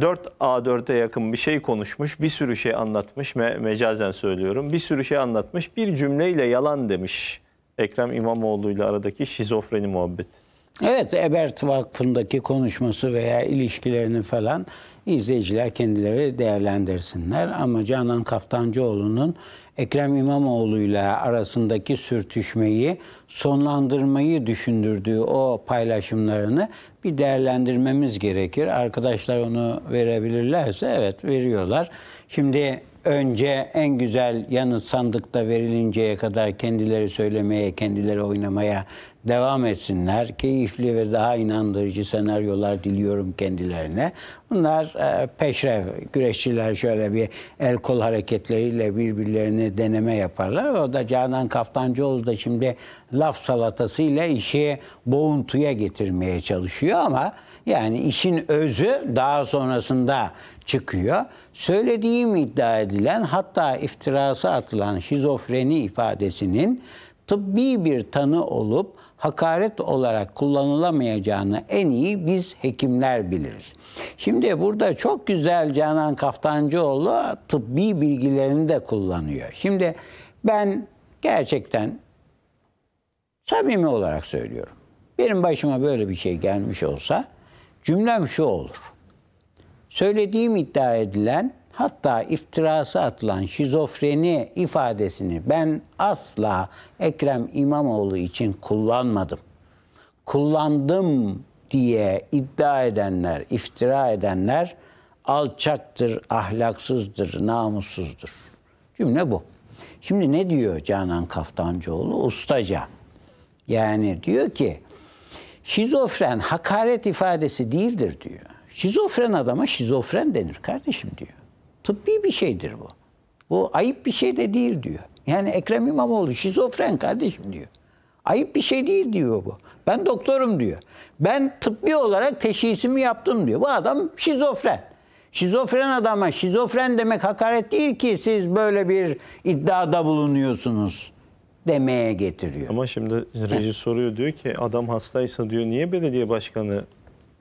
4 A4'e yakın bir şey konuşmuş, bir sürü şey anlatmış, me- mecazen söylüyorum. Bir sürü şey anlatmış, bir cümleyle yalan demiş Ekrem İmamoğlu ile aradaki şizofreni muhabbet. Evet, Ebert Vakfı'ndaki konuşması veya ilişkilerini falan izleyiciler kendileri değerlendirsinler. Ama Canan Kaftancıoğlu'nun Ekrem İmamoğlu ile arasındaki sürtüşmeyi sonlandırmayı düşündürdüğü o paylaşımlarını bir değerlendirmemiz gerekir. Arkadaşlar onu verebilirlerse evet veriyorlar. Şimdi önce en güzel yanıt sandıkta verilinceye kadar kendileri söylemeye, kendileri oynamaya devam etsinler. Keyifli ve daha inandırıcı senaryolar diliyorum kendilerine. Bunlar e, peşrev, güreşçiler şöyle bir el kol hareketleriyle birbirlerini deneme yaparlar. O da Canan Kaftancıoğlu da şimdi laf salatasıyla işi boğuntuya getirmeye çalışıyor ama yani işin özü daha sonrasında çıkıyor. Söylediğim iddia edilen hatta iftirası atılan şizofreni ifadesinin tıbbi bir tanı olup hakaret olarak kullanılamayacağını en iyi biz hekimler biliriz. Şimdi burada çok güzel Canan Kaftancıoğlu tıbbi bilgilerini de kullanıyor. Şimdi ben gerçekten samimi olarak söylüyorum. Benim başıma böyle bir şey gelmiş olsa cümlem şu olur. Söylediğim iddia edilen hatta iftirası atılan şizofreni ifadesini ben asla Ekrem İmamoğlu için kullanmadım. Kullandım diye iddia edenler, iftira edenler alçaktır, ahlaksızdır, namussuzdur. Cümle bu. Şimdi ne diyor Canan Kaftancıoğlu? Ustaca. Yani diyor ki şizofren hakaret ifadesi değildir diyor. Şizofren adama şizofren denir kardeşim diyor. Tıbbi bir şeydir bu. Bu ayıp bir şey de değil diyor. Yani Ekrem İmamoğlu şizofren kardeşim diyor. Ayıp bir şey değil diyor bu. Ben doktorum diyor. Ben tıbbi olarak teşhisimi yaptım diyor. Bu adam şizofren. Şizofren adama şizofren demek hakaret değil ki siz böyle bir iddiada bulunuyorsunuz demeye getiriyor. Ama şimdi reji soruyor diyor ki adam hastaysa diyor niye belediye başkanı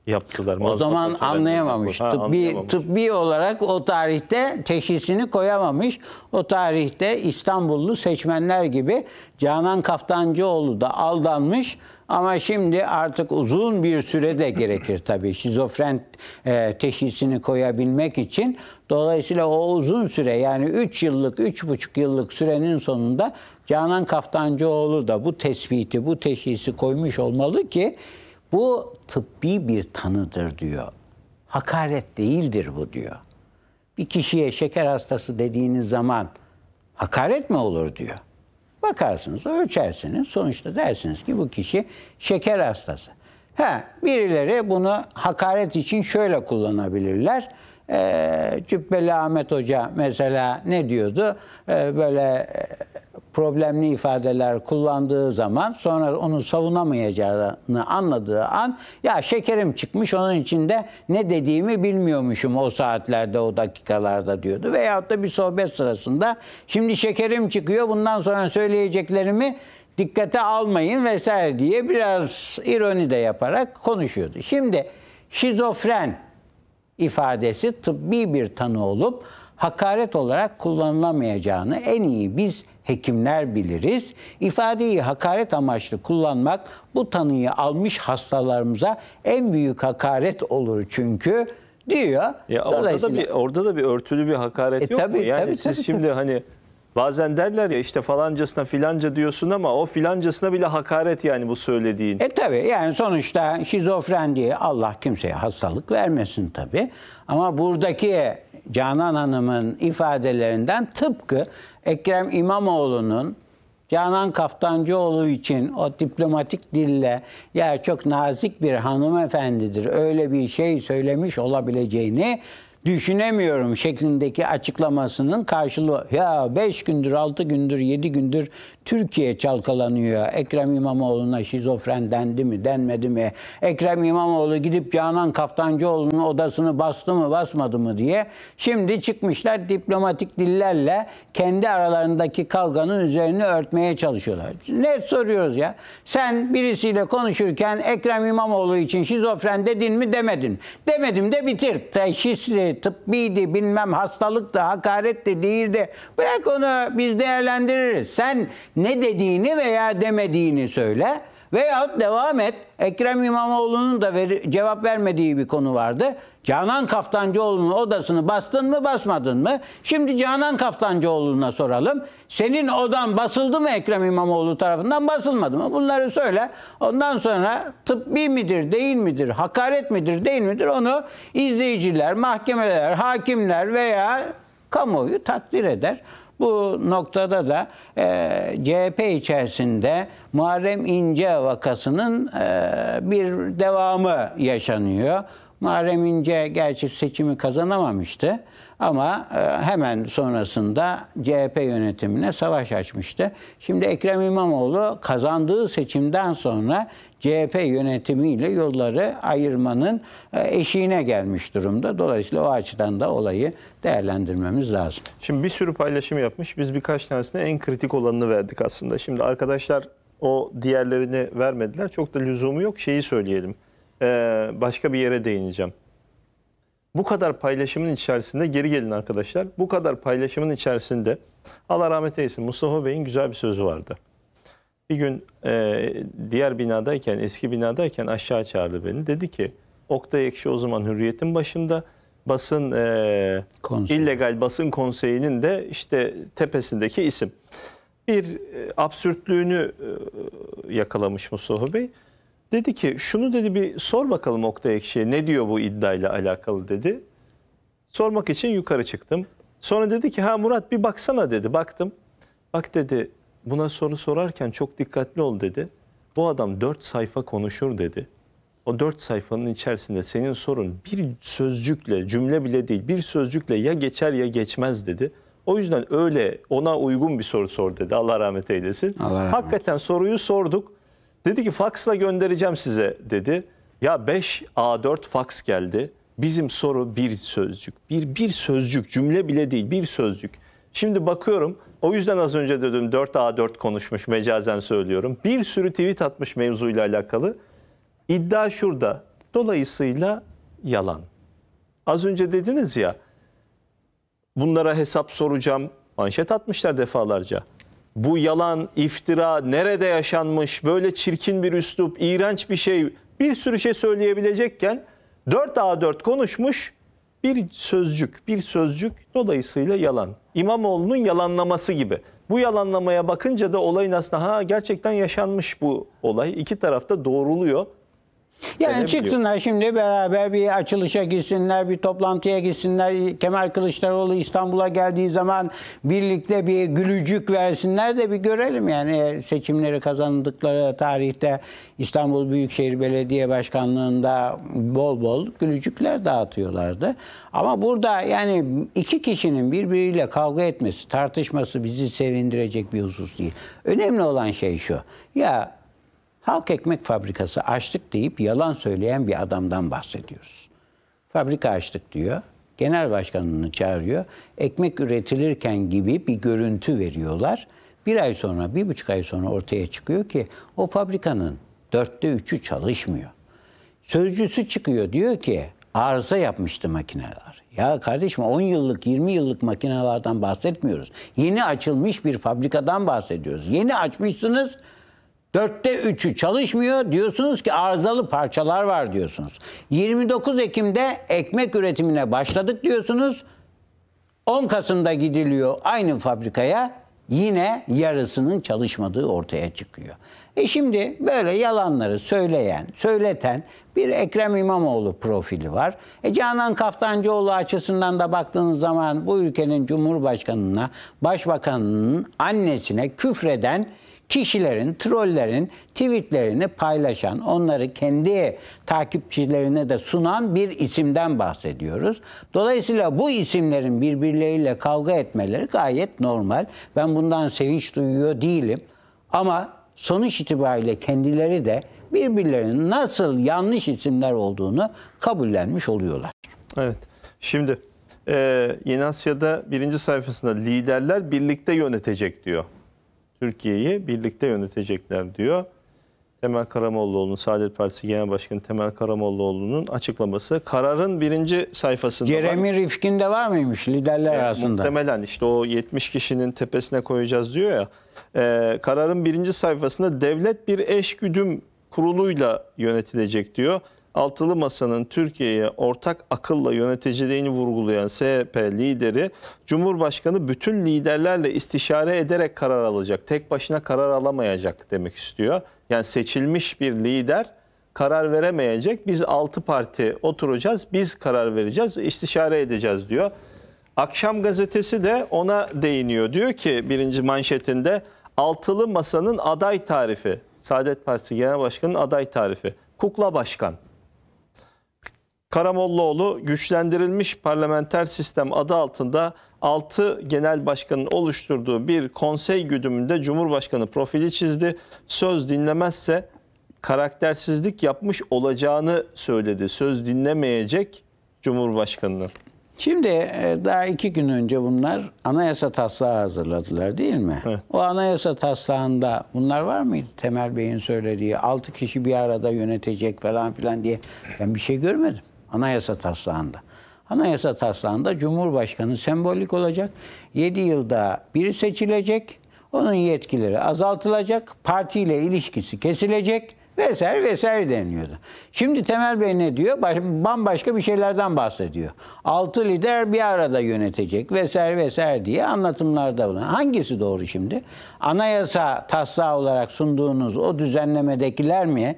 yaptılar? O zaman anlayamamış. Ha, tıbbi, anlayamamış. tıbbi olarak o tarihte teşhisini koyamamış. O tarihte İstanbullu seçmenler gibi Canan Kaftancıoğlu da aldanmış. Ama şimdi artık uzun bir süre de gerekir tabii şizofren e, teşhisini koyabilmek için. Dolayısıyla o uzun süre yani 3 yıllık, 3,5 yıllık sürenin sonunda Canan Kaftancıoğlu da bu tespiti, bu teşhisi koymuş olmalı ki bu tıbbi bir tanıdır diyor. Hakaret değildir bu diyor. Bir kişiye şeker hastası dediğiniz zaman hakaret mi olur diyor. Bakarsınız, ölçersiniz. Sonuçta dersiniz ki bu kişi şeker hastası. Ha, birileri bunu hakaret için şöyle kullanabilirler. Ee, Cübbeli Ahmet Hoca mesela ne diyordu? Ee, böyle e, problemli ifadeler kullandığı zaman sonra onu savunamayacağını anladığı an ya şekerim çıkmış onun için de ne dediğimi bilmiyormuşum o saatlerde o dakikalarda diyordu. Veyahut da bir sohbet sırasında şimdi şekerim çıkıyor bundan sonra söyleyeceklerimi dikkate almayın vesaire diye biraz ironi de yaparak konuşuyordu. Şimdi şizofren ifadesi tıbbi bir tanı olup hakaret olarak kullanılamayacağını en iyi biz hekimler biliriz. İfadeyi hakaret amaçlı kullanmak bu tanıyı almış hastalarımıza en büyük hakaret olur çünkü diyor. Ya orada da bir orada da bir örtülü bir hakaret E, yok tabii, mu? Yani tabii, siz tabii, şimdi hani bazen derler ya işte falancasına filanca diyorsun ama o filancasına bile hakaret yani bu söylediğin. E tabi yani sonuçta şizofren diye Allah kimseye hastalık vermesin tabi. Ama buradaki Canan Hanım'ın ifadelerinden tıpkı Ekrem İmamoğlu'nun Canan Kaftancıoğlu için o diplomatik dille ya çok nazik bir hanımefendidir öyle bir şey söylemiş olabileceğini düşünemiyorum şeklindeki açıklamasının karşılığı. Ya 5 gündür, 6 gündür, 7 gündür Türkiye çalkalanıyor. Ekrem İmamoğlu'na şizofren dendi mi, denmedi mi? Ekrem İmamoğlu gidip Canan Kaftancıoğlu'nun odasını bastı mı, basmadı mı diye. Şimdi çıkmışlar diplomatik dillerle kendi aralarındaki kavganın üzerini örtmeye çalışıyorlar. Ne soruyoruz ya? Sen birisiyle konuşurken Ekrem İmamoğlu için şizofren dedin mi, demedin. Demedim de bitir. Teşhisli, tıbbiydi, bilmem hastalıktı, hakaretti, değildi. Bırak onu biz değerlendiririz. Sen ne dediğini veya demediğini söyle. Veyahut devam et. Ekrem İmamoğlu'nun da veri- cevap vermediği bir konu vardı. Canan Kaftancıoğlu'nun odasını bastın mı basmadın mı? Şimdi Canan Kaftancıoğlu'na soralım. Senin odan basıldı mı Ekrem İmamoğlu tarafından basılmadı mı? Bunları söyle. Ondan sonra tıbbi midir değil midir, hakaret midir değil midir onu izleyiciler, mahkemeler, hakimler veya kamuoyu takdir eder. Bu noktada da e, CHP içerisinde Muharrem İnce vakasının e, bir devamı yaşanıyor. Muharrem İnce gerçi seçimi kazanamamıştı ama e, hemen sonrasında CHP yönetimine savaş açmıştı. Şimdi Ekrem İmamoğlu kazandığı seçimden sonra CHP yönetimiyle yolları ayırmanın e, eşiğine gelmiş durumda. Dolayısıyla o açıdan da olayı değerlendirmemiz lazım. Şimdi bir sürü paylaşım yapmış. Biz birkaç tanesine en kritik olanını verdik aslında. Şimdi arkadaşlar o diğerlerini vermediler. Çok da lüzumu yok. Şeyi söyleyelim. Ee, başka bir yere değineceğim. Bu kadar paylaşımın içerisinde geri gelin arkadaşlar. Bu kadar paylaşımın içerisinde Allah rahmet eylesin Mustafa Bey'in güzel bir sözü vardı. Bir gün e, diğer binadayken, eski binadayken aşağı çağırdı beni. Dedi ki Oktay Ekşi o zaman Hürriyet'in başında basın e, Konsey. illegal basın konseyinin de işte tepesindeki isim. Bir e, absürtlüğünü e, yakalamış Mustafa Bey. Dedi ki şunu dedi bir sor bakalım Oktay Ekşi'ye ne diyor bu iddiayla alakalı dedi. Sormak için yukarı çıktım. Sonra dedi ki ha Murat bir baksana dedi. Baktım. Bak dedi buna soru sorarken çok dikkatli ol dedi. Bu adam dört sayfa konuşur dedi. O dört sayfanın içerisinde senin sorun bir sözcükle cümle bile değil bir sözcükle ya geçer ya geçmez dedi. O yüzden öyle ona uygun bir soru sor dedi. Allah rahmet eylesin. Allah rahmet Hakikaten soruyu sorduk. Dedi ki faksla göndereceğim size dedi. Ya 5 A4 faks geldi. Bizim soru bir sözcük. Bir, bir sözcük cümle bile değil bir sözcük. Şimdi bakıyorum o yüzden az önce dedim 4 A4 konuşmuş mecazen söylüyorum. Bir sürü tweet atmış mevzuyla alakalı. İddia şurada. Dolayısıyla yalan. Az önce dediniz ya bunlara hesap soracağım. Manşet atmışlar defalarca. Bu yalan, iftira, nerede yaşanmış, böyle çirkin bir üslup, iğrenç bir şey, bir sürü şey söyleyebilecekken 4 A4 konuşmuş bir sözcük, bir sözcük dolayısıyla yalan. İmamoğlu'nun yalanlaması gibi. Bu yalanlamaya bakınca da olayın aslında ha gerçekten yaşanmış bu olay. İki tarafta doğruluyor. Yani çıksınlar şimdi beraber bir açılışa gitsinler, bir toplantıya gitsinler. Kemal Kılıçdaroğlu İstanbul'a geldiği zaman birlikte bir gülücük versinler de bir görelim. Yani seçimleri kazandıkları tarihte İstanbul Büyükşehir Belediye Başkanlığı'nda bol bol gülücükler dağıtıyorlardı. Ama burada yani iki kişinin birbiriyle kavga etmesi, tartışması bizi sevindirecek bir husus değil. Önemli olan şey şu. Ya Halk ekmek fabrikası açtık deyip yalan söyleyen bir adamdan bahsediyoruz. Fabrika açtık diyor. Genel başkanını çağırıyor. Ekmek üretilirken gibi bir görüntü veriyorlar. Bir ay sonra, bir buçuk ay sonra ortaya çıkıyor ki o fabrikanın dörtte üçü çalışmıyor. Sözcüsü çıkıyor diyor ki arıza yapmıştı makineler. Ya kardeşim 10 yıllık 20 yıllık makinelerden bahsetmiyoruz. Yeni açılmış bir fabrikadan bahsediyoruz. Yeni açmışsınız Dörtte üçü çalışmıyor. Diyorsunuz ki arızalı parçalar var diyorsunuz. 29 Ekim'de ekmek üretimine başladık diyorsunuz. 10 Kasım'da gidiliyor aynı fabrikaya. Yine yarısının çalışmadığı ortaya çıkıyor. E şimdi böyle yalanları söyleyen, söyleten bir Ekrem İmamoğlu profili var. E Canan Kaftancıoğlu açısından da baktığınız zaman bu ülkenin Cumhurbaşkanına, Başbakanının annesine küfreden kişilerin, trollerin tweetlerini paylaşan, onları kendi takipçilerine de sunan bir isimden bahsediyoruz. Dolayısıyla bu isimlerin birbirleriyle kavga etmeleri gayet normal. Ben bundan sevinç duyuyor değilim. Ama sonuç itibariyle kendileri de birbirlerinin nasıl yanlış isimler olduğunu kabullenmiş oluyorlar. Evet. Şimdi e, Yeni Asya'da birinci sayfasında liderler birlikte yönetecek diyor. Türkiye'yi birlikte yönetecekler diyor. Temel Karamollaoğlu'nun, Saadet Partisi Genel Başkanı Temel Karamollaoğlu'nun açıklaması. Kararın birinci sayfasında var. Jeremy Rifkin de var mıymış liderler arasında? Muhtemelen işte o 70 kişinin tepesine koyacağız diyor ya. Ee, kararın birinci sayfasında devlet bir eşgüdüm kuruluyla yönetilecek diyor. Altılı Masa'nın Türkiye'ye ortak akılla yöneteceğini vurgulayan CHP lideri Cumhurbaşkanı bütün liderlerle istişare ederek karar alacak. Tek başına karar alamayacak demek istiyor. Yani seçilmiş bir lider karar veremeyecek. Biz altı parti oturacağız, biz karar vereceğiz, istişare edeceğiz diyor. Akşam gazetesi de ona değiniyor. Diyor ki birinci manşetinde altılı masanın aday tarifi. Saadet Partisi Genel Başkanı'nın aday tarifi. Kukla Başkan. Karamollaoğlu güçlendirilmiş parlamenter sistem adı altında 6 genel başkanın oluşturduğu bir konsey güdümünde Cumhurbaşkanı profili çizdi. Söz dinlemezse karaktersizlik yapmış olacağını söyledi. Söz dinlemeyecek Cumhurbaşkanı'nı. Şimdi e, daha iki gün önce bunlar anayasa taslağı hazırladılar değil mi? Evet. O anayasa taslağında bunlar var mıydı? Temel Bey'in söylediği altı kişi bir arada yönetecek falan filan diye ben bir şey görmedim anayasa taslağında. Anayasa taslağında Cumhurbaşkanı sembolik olacak. 7 yılda biri seçilecek. Onun yetkileri azaltılacak. Partiyle ilişkisi kesilecek vesaire vesaire deniliyordu. Şimdi Temel Bey ne diyor? Baş, bambaşka bir şeylerden bahsediyor. Altı lider bir arada yönetecek vesaire vesaire diye anlatımlarda bulunuyor. Hangisi doğru şimdi? Anayasa taslağı olarak sunduğunuz o düzenlemedekiler mi?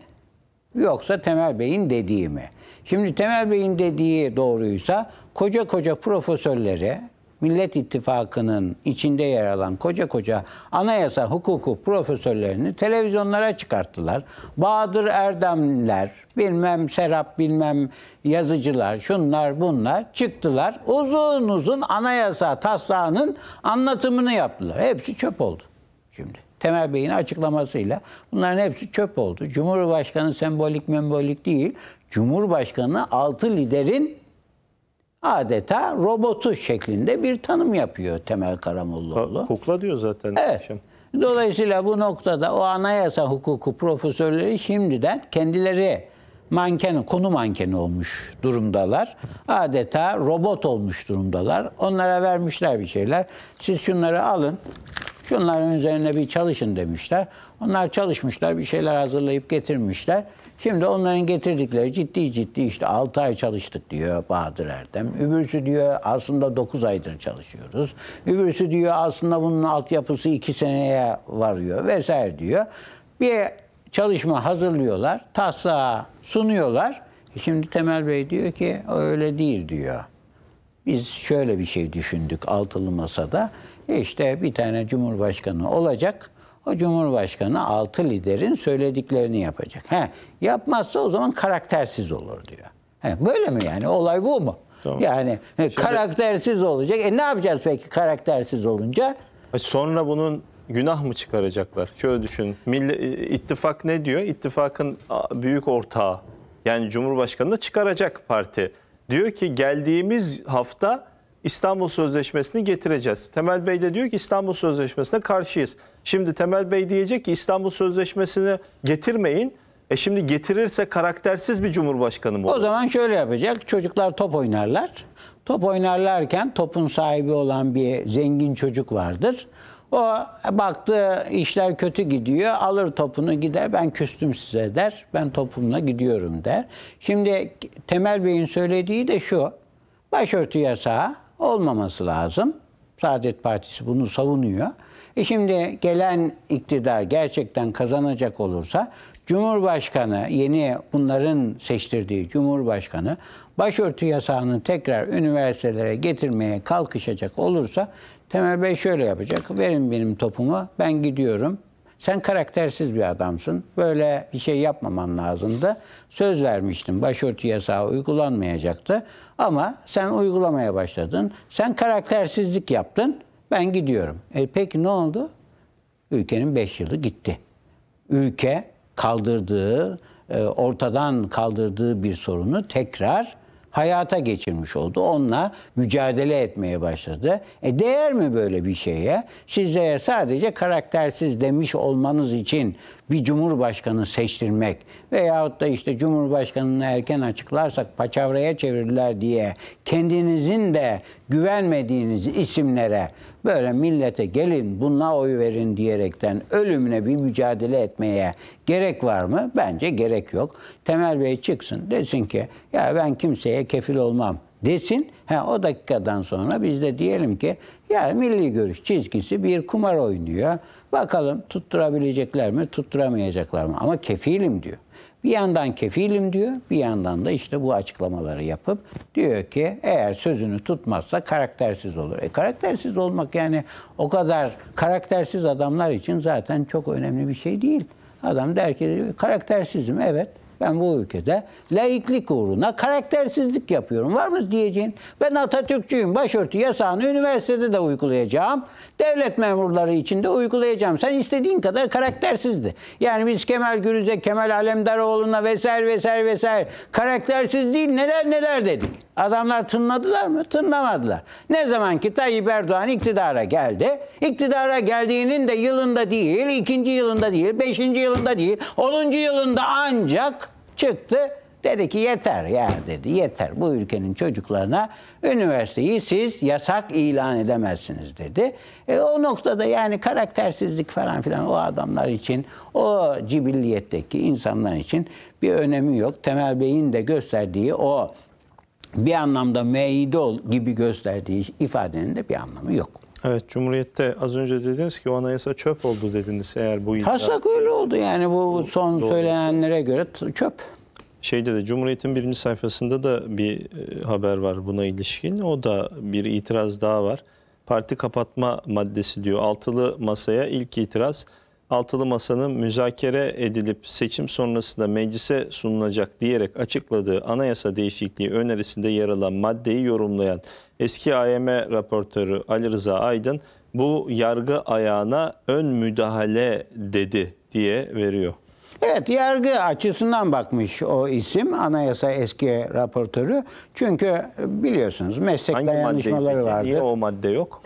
Yoksa Temel Bey'in dediği mi? Şimdi Temel Bey'in dediği doğruysa koca koca profesörlere Millet İttifakı'nın içinde yer alan koca koca anayasa hukuku profesörlerini televizyonlara çıkarttılar. Bahadır Erdemler, bilmem Serap bilmem yazıcılar, şunlar bunlar çıktılar. Uzun uzun anayasa taslağının anlatımını yaptılar. Hepsi çöp oldu şimdi. Temel Bey'in açıklamasıyla bunların hepsi çöp oldu. Cumhurbaşkanı sembolik membolik değil. Cumhurbaşkanı altı liderin adeta robotu şeklinde bir tanım yapıyor Temel Karamollaoğlu. Kukla diyor zaten. Evet. Dolayısıyla bu noktada o anayasa hukuku profesörleri şimdiden kendileri manken, konu mankeni olmuş durumdalar. Adeta robot olmuş durumdalar. Onlara vermişler bir şeyler. Siz şunları alın. Şunların üzerine bir çalışın demişler. Onlar çalışmışlar, bir şeyler hazırlayıp getirmişler. Şimdi onların getirdikleri ciddi ciddi işte 6 ay çalıştık diyor Bahadır Erdem. Öbürsü diyor aslında 9 aydır çalışıyoruz. Öbürsü diyor aslında bunun altyapısı 2 seneye varıyor vesaire diyor. Bir çalışma hazırlıyorlar, taslağı sunuyorlar. E Şimdi Temel Bey diyor ki öyle değil diyor. Biz şöyle bir şey düşündük altılı masada. E İşte bir tane cumhurbaşkanı olacak. O cumhurbaşkanı altı liderin söylediklerini yapacak. He, yapmazsa o zaman karaktersiz olur diyor. He, böyle mi yani? Olay bu mu? Tamam. Yani he, karaktersiz olacak. E ne yapacağız peki karaktersiz olunca? Sonra bunun günah mı çıkaracaklar? Şöyle düşün. Milli, ittifak ne diyor? İttifakın büyük ortağı yani Cumhurbaşkanı da çıkaracak parti. Diyor ki geldiğimiz hafta İstanbul Sözleşmesi'ni getireceğiz. Temel Bey de diyor ki İstanbul Sözleşmesi'ne karşıyız. Şimdi Temel Bey diyecek ki İstanbul Sözleşmesi'ni getirmeyin. E şimdi getirirse karaktersiz bir cumhurbaşkanı mı O olur? zaman şöyle yapacak. Çocuklar top oynarlar. Top oynarlarken topun sahibi olan bir zengin çocuk vardır. O baktı işler kötü gidiyor. Alır topunu gider. Ben küstüm size der. Ben topumla gidiyorum der. Şimdi Temel Bey'in söylediği de şu. Başörtü yasağı olmaması lazım. Saadet Partisi bunu savunuyor. E şimdi gelen iktidar gerçekten kazanacak olursa Cumhurbaşkanı yeni bunların seçtirdiği Cumhurbaşkanı başörtü yasağını tekrar üniversitelere getirmeye kalkışacak olursa Temel Bey şöyle yapacak. Verin benim topumu ben gidiyorum. Sen karaktersiz bir adamsın. Böyle bir şey yapmaman lazımdı. Söz vermiştim. Başörtü yasağı uygulanmayacaktı. Ama sen uygulamaya başladın. Sen karaktersizlik yaptın. Ben gidiyorum. E peki ne oldu? Ülkenin 5 yılı gitti. Ülke kaldırdığı, e, ortadan kaldırdığı bir sorunu tekrar hayata geçirmiş oldu. Onunla mücadele etmeye başladı. E değer mi böyle bir şeye? Siz sadece karaktersiz demiş olmanız için bir cumhurbaşkanı seçtirmek veyahut da işte cumhurbaşkanını erken açıklarsak paçavraya çevirirler diye kendinizin de güvenmediğiniz isimlere böyle millete gelin bununla oy verin diyerekten ölümüne bir mücadele etmeye gerek var mı? Bence gerek yok. Temel Bey çıksın desin ki ya ben kimseye kefil olmam desin. Ha, o dakikadan sonra biz de diyelim ki ya milli görüş çizgisi bir kumar oynuyor. Bakalım tutturabilecekler mi, tutturamayacaklar mı? Ama kefilim diyor. Bir yandan kefilim diyor, bir yandan da işte bu açıklamaları yapıp diyor ki eğer sözünü tutmazsa karaktersiz olur. E karaktersiz olmak yani o kadar karaktersiz adamlar için zaten çok önemli bir şey değil. Adam der ki karaktersizim evet. Ben bu ülkede laiklik uğruna karaktersizlik yapıyorum. Var mı diyeceğin? Ben Atatürkçüyüm. Başörtü yasağını üniversitede de uygulayacağım. Devlet memurları için de uygulayacağım. Sen istediğin kadar karaktersizdi. Yani biz Kemal Gürüz'e, Kemal Alemdaroğlu'na vesaire vesaire vesaire karaktersiz değil neler neler dedik. Adamlar tınladılar mı? Tınlamadılar. Ne zaman ki Tayyip Erdoğan iktidara geldi, iktidara geldiğinin de yılında değil, ikinci yılında değil, beşinci yılında değil, onuncu yılında ancak çıktı. Dedi ki yeter ya dedi yeter bu ülkenin çocuklarına üniversiteyi siz yasak ilan edemezsiniz dedi. E, o noktada yani karaktersizlik falan filan o adamlar için o cibilliyetteki insanlar için bir önemi yok. Temel Bey'in de gösterdiği o bir anlamda meide ol gibi gösterdiği ifadenin de bir anlamı yok. Evet, Cumhuriyet'te az önce dediniz ki o anayasa çöp oldu dediniz eğer bu iddia... Taslak öyle oldu yani bu son söylenenlere göre çöp. Şeyde de Cumhuriyet'in birinci sayfasında da bir e, haber var buna ilişkin. O da bir itiraz daha var. Parti kapatma maddesi diyor. Altılı masaya ilk itiraz. Altılı masanın müzakere edilip seçim sonrasında meclise sunulacak diyerek açıkladığı anayasa değişikliği önerisinde yer alan maddeyi yorumlayan eski AYM raportörü Ali Rıza Aydın bu yargı ayağına ön müdahale dedi diye veriyor. Evet yargı açısından bakmış o isim anayasa eski raportörü. Çünkü biliyorsunuz meslek Hangi dayanışmaları vardı. Niye o madde yok?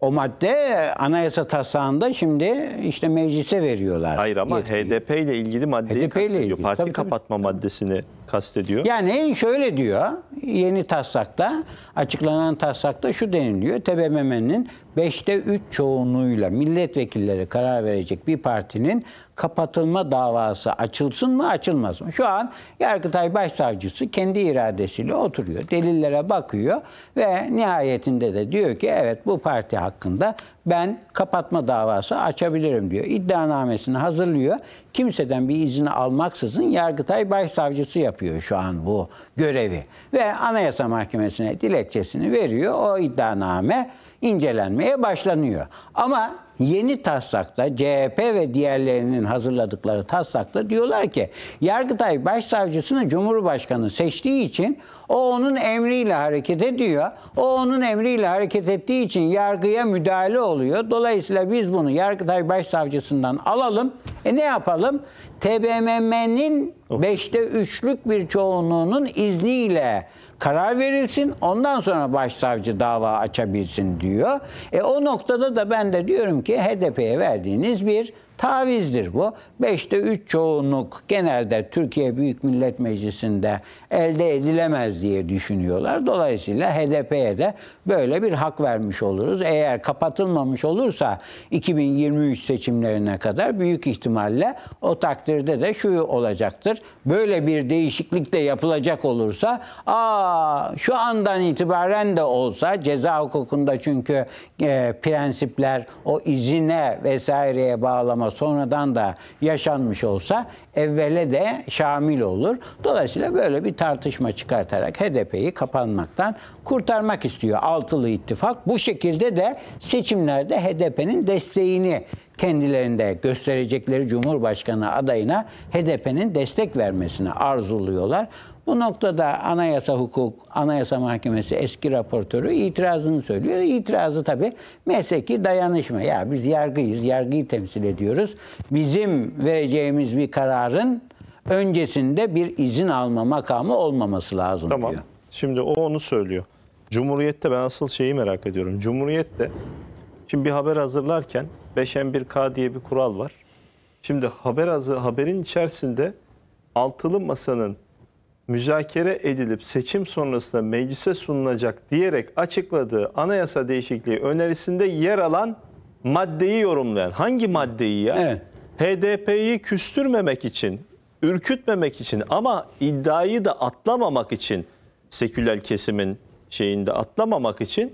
O madde anayasa taslağında şimdi işte meclise veriyorlar. Hayır ama yetkiyi. HDP ile ilgili maddeyi HDP ile ilgili, Parti tabii, tabii. kapatma maddesini kastediyor. Yani şöyle diyor, yeni taslakta, açıklanan taslakta şu deniliyor. TBMM'nin 5'te 3 çoğunluğuyla milletvekilleri karar verecek bir partinin kapatılma davası açılsın mı açılmaz mı? Şu an Yargıtay Başsavcısı kendi iradesiyle oturuyor, delillere bakıyor ve nihayetinde de diyor ki evet bu parti hakkında ben kapatma davası açabilirim diyor. İddianamesini hazırlıyor. Kimseden bir izin almaksızın Yargıtay Başsavcısı yapıyor şu an bu görevi. Ve Anayasa Mahkemesi'ne dilekçesini veriyor. O iddianame incelenmeye başlanıyor. Ama yeni taslakta CHP ve diğerlerinin hazırladıkları taslakta diyorlar ki Yargıtay Başsavcısını Cumhurbaşkanı seçtiği için o onun emriyle hareket ediyor. O onun emriyle hareket ettiği için yargıya müdahale oluyor. Dolayısıyla biz bunu Yargıtay Başsavcısından alalım. E ne yapalım? TBMM'nin 5'te 3'lük bir çoğunluğunun izniyle karar verilsin. Ondan sonra başsavcı dava açabilsin diyor. E o noktada da ben de diyorum ki HDP'ye verdiğiniz bir tavizdir bu. 5'te 3 çoğunluk genelde Türkiye Büyük Millet Meclisi'nde elde edilemez diye düşünüyorlar. Dolayısıyla HDP'ye de böyle bir hak vermiş oluruz. Eğer kapatılmamış olursa 2023 seçimlerine kadar büyük ihtimalle o takdirde de şu olacaktır. Böyle bir değişiklik de yapılacak olursa aa şu andan itibaren de olsa ceza hukukunda çünkü e, prensipler o izine vesaireye bağlama sonradan da yaşanmış olsa evvele de şamil olur. Dolayısıyla böyle bir tartışma çıkartarak HDP'yi kapanmaktan kurtarmak istiyor altılı ittifak. Bu şekilde de seçimlerde HDP'nin desteğini kendilerinde gösterecekleri Cumhurbaşkanı adayına HDP'nin destek vermesini arzuluyorlar. Bu noktada Anayasa Hukuk, Anayasa Mahkemesi eski raportörü itirazını söylüyor. İtirazı tabii mesleki dayanışma. Ya biz yargıyız, yargıyı temsil ediyoruz. Bizim vereceğimiz bir kararın öncesinde bir izin alma makamı olmaması lazım Tamam. diyor. Şimdi o onu söylüyor. Cumhuriyet'te ben asıl şeyi merak ediyorum. Cumhuriyet'te şimdi bir haber hazırlarken 5M1K diye bir kural var. Şimdi haber hazır, haberin içerisinde altılı masanın müzakere edilip seçim sonrasında meclise sunulacak diyerek açıkladığı anayasa değişikliği önerisinde yer alan maddeyi yorumlayan. Hangi maddeyi ya? Evet. HDP'yi küstürmemek için, ürkütmemek için ama iddiayı da atlamamak için seküler kesimin şeyinde atlamamak için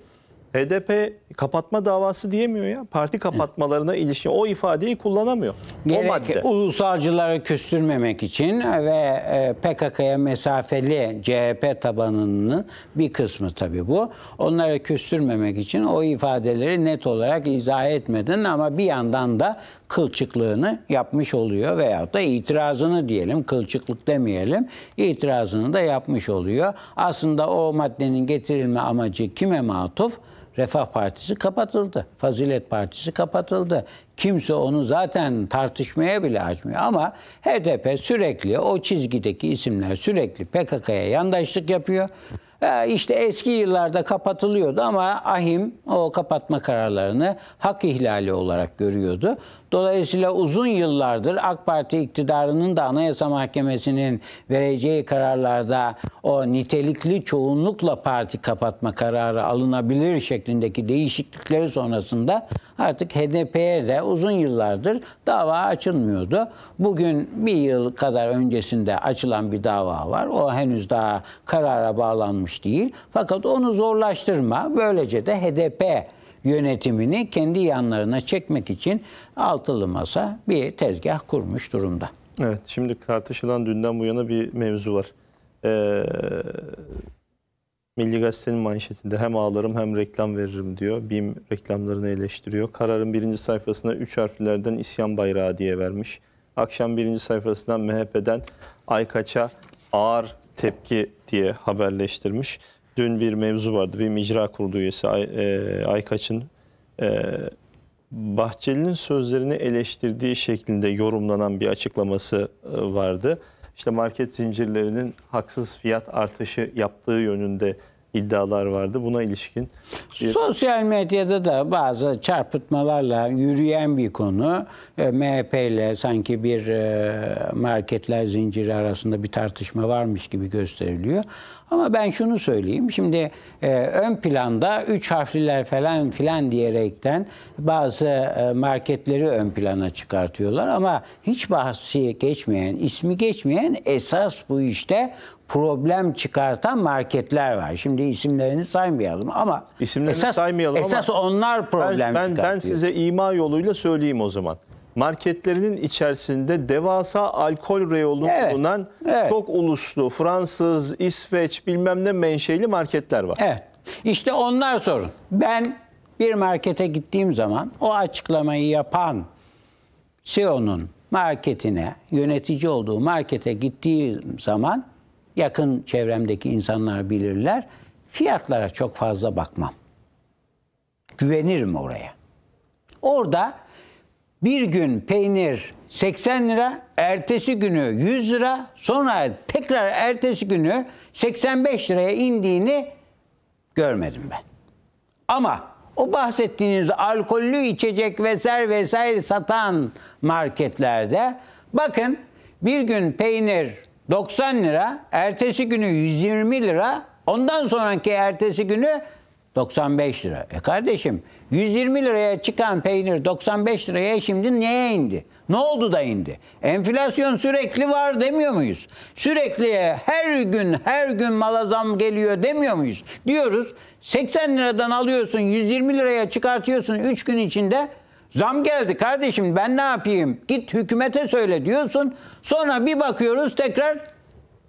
HDP kapatma davası diyemiyor ya. Parti kapatmalarına ilişkin o ifadeyi kullanamıyor. o Gerek madde. ulusalcıları küstürmemek için ve e, PKK'ya mesafeli CHP tabanının bir kısmı tabii bu. Onları küstürmemek için o ifadeleri net olarak izah etmedin ama bir yandan da kılçıklığını yapmış oluyor veyahut da itirazını diyelim, kılçıklık demeyelim, itirazını da yapmış oluyor. Aslında o maddenin getirilme amacı kime matuf? Refah Partisi kapatıldı. Fazilet Partisi kapatıldı. Kimse onu zaten tartışmaya bile açmıyor. Ama HDP sürekli o çizgideki isimler sürekli PKK'ya yandaşlık yapıyor. Ee, işte eski yıllarda kapatılıyordu ama ahim o kapatma kararlarını hak ihlali olarak görüyordu. Dolayısıyla uzun yıllardır AK Parti iktidarının da Anayasa Mahkemesi'nin vereceği kararlarda o nitelikli çoğunlukla parti kapatma kararı alınabilir şeklindeki değişiklikleri sonrasında artık HDP'ye de uzun yıllardır dava açılmıyordu. Bugün bir yıl kadar öncesinde açılan bir dava var. O henüz daha karara bağlanmış değil. Fakat onu zorlaştırma. Böylece de HDP yönetimini kendi yanlarına çekmek için altılı masa bir tezgah kurmuş durumda. Evet, şimdi tartışılan dünden bu yana bir mevzu var. Ee, Milli Gazete'nin manşetinde hem ağlarım hem reklam veririm diyor. BİM reklamlarını eleştiriyor. Kararın birinci sayfasına üç harflerden isyan bayrağı diye vermiş. Akşam birinci sayfasından MHP'den Aykaç'a ağır tepki diye haberleştirmiş. Dün bir mevzu vardı. Bir icra kurulu üyesi Ay, e, Aykaç'ın e, Bahçeli'nin sözlerini eleştirdiği şeklinde yorumlanan bir açıklaması e, vardı. İşte market zincirlerinin haksız fiyat artışı yaptığı yönünde iddialar vardı. Buna ilişkin bir Sosyal medyada da bazı çarpıtmalarla yürüyen bir konu. E, MHP ile sanki bir e, marketler zinciri arasında bir tartışma varmış gibi gösteriliyor. Ama ben şunu söyleyeyim. Şimdi e, ön planda üç harfliler falan filan diyerekten bazı e, marketleri ön plana çıkartıyorlar. Ama hiç bahsi geçmeyen, ismi geçmeyen esas bu işte problem çıkartan marketler var. Şimdi isimlerini saymayalım ama İsimlerini esas, saymayalım ama esas onlar problem ben, ben, çıkartıyor. ben size ima yoluyla söyleyeyim o zaman. Marketlerinin içerisinde devasa alkol reyonu Evet, bulunan evet. çok uluslu Fransız, İsveç bilmem ne menşeli marketler var. Evet. İşte onlar sorun. Ben bir markete gittiğim zaman o açıklamayı yapan CEO'nun marketine, yönetici olduğu markete gittiğim zaman yakın çevremdeki insanlar bilirler. Fiyatlara çok fazla bakmam. Güvenirim oraya. Orada bir gün peynir 80 lira, ertesi günü 100 lira, sonra tekrar ertesi günü 85 liraya indiğini görmedim ben. Ama o bahsettiğiniz alkollü içecek vesaire vesaire satan marketlerde bakın bir gün peynir 90 lira, ertesi günü 120 lira, ondan sonraki ertesi günü 95 lira. E kardeşim 120 liraya çıkan peynir 95 liraya şimdi niye indi? Ne oldu da indi? Enflasyon sürekli var demiyor muyuz? Sürekli her gün her gün mala zam geliyor demiyor muyuz? Diyoruz 80 liradan alıyorsun 120 liraya çıkartıyorsun 3 gün içinde Zam geldi kardeşim ben ne yapayım? Git hükümete söyle diyorsun. Sonra bir bakıyoruz tekrar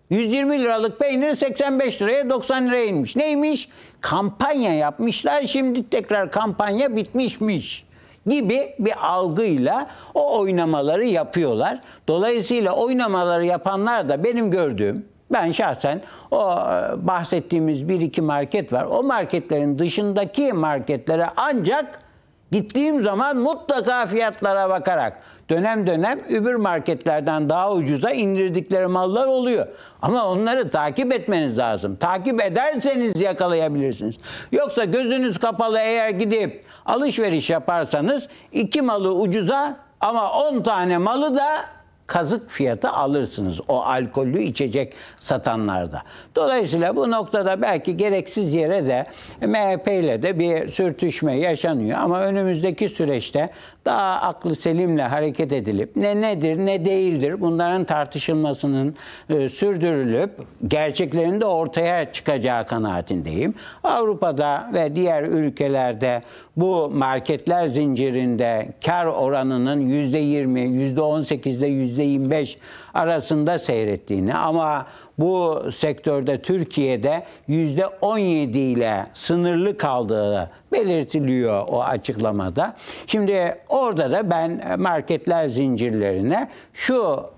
120 liralık peynir 85 liraya 90 liraya inmiş. Neymiş? Kampanya yapmışlar. Şimdi tekrar kampanya bitmişmiş gibi bir algıyla o oynamaları yapıyorlar. Dolayısıyla oynamaları yapanlar da benim gördüğüm ben şahsen o e, bahsettiğimiz bir iki market var. O marketlerin dışındaki marketlere ancak Gittiğim zaman mutlaka fiyatlara bakarak dönem dönem öbür marketlerden daha ucuza indirdikleri mallar oluyor. Ama onları takip etmeniz lazım. Takip ederseniz yakalayabilirsiniz. Yoksa gözünüz kapalı eğer gidip alışveriş yaparsanız iki malı ucuza ama 10 tane malı da kazık fiyatı alırsınız o alkollü içecek satanlarda. Dolayısıyla bu noktada belki gereksiz yere de MHP ile de bir sürtüşme yaşanıyor ama önümüzdeki süreçte daha aklı selimle hareket edilip ne nedir ne değildir bunların tartışılmasının e, sürdürülüp gerçeklerin de ortaya çıkacağı kanaatindeyim. Avrupa'da ve diğer ülkelerde bu marketler zincirinde kar oranının %20, %18'de %25 arasında seyrettiğini ama bu sektörde Türkiye'de %17 ile sınırlı kaldığı belirtiliyor o açıklamada. Şimdi orada da ben marketler zincirlerine şu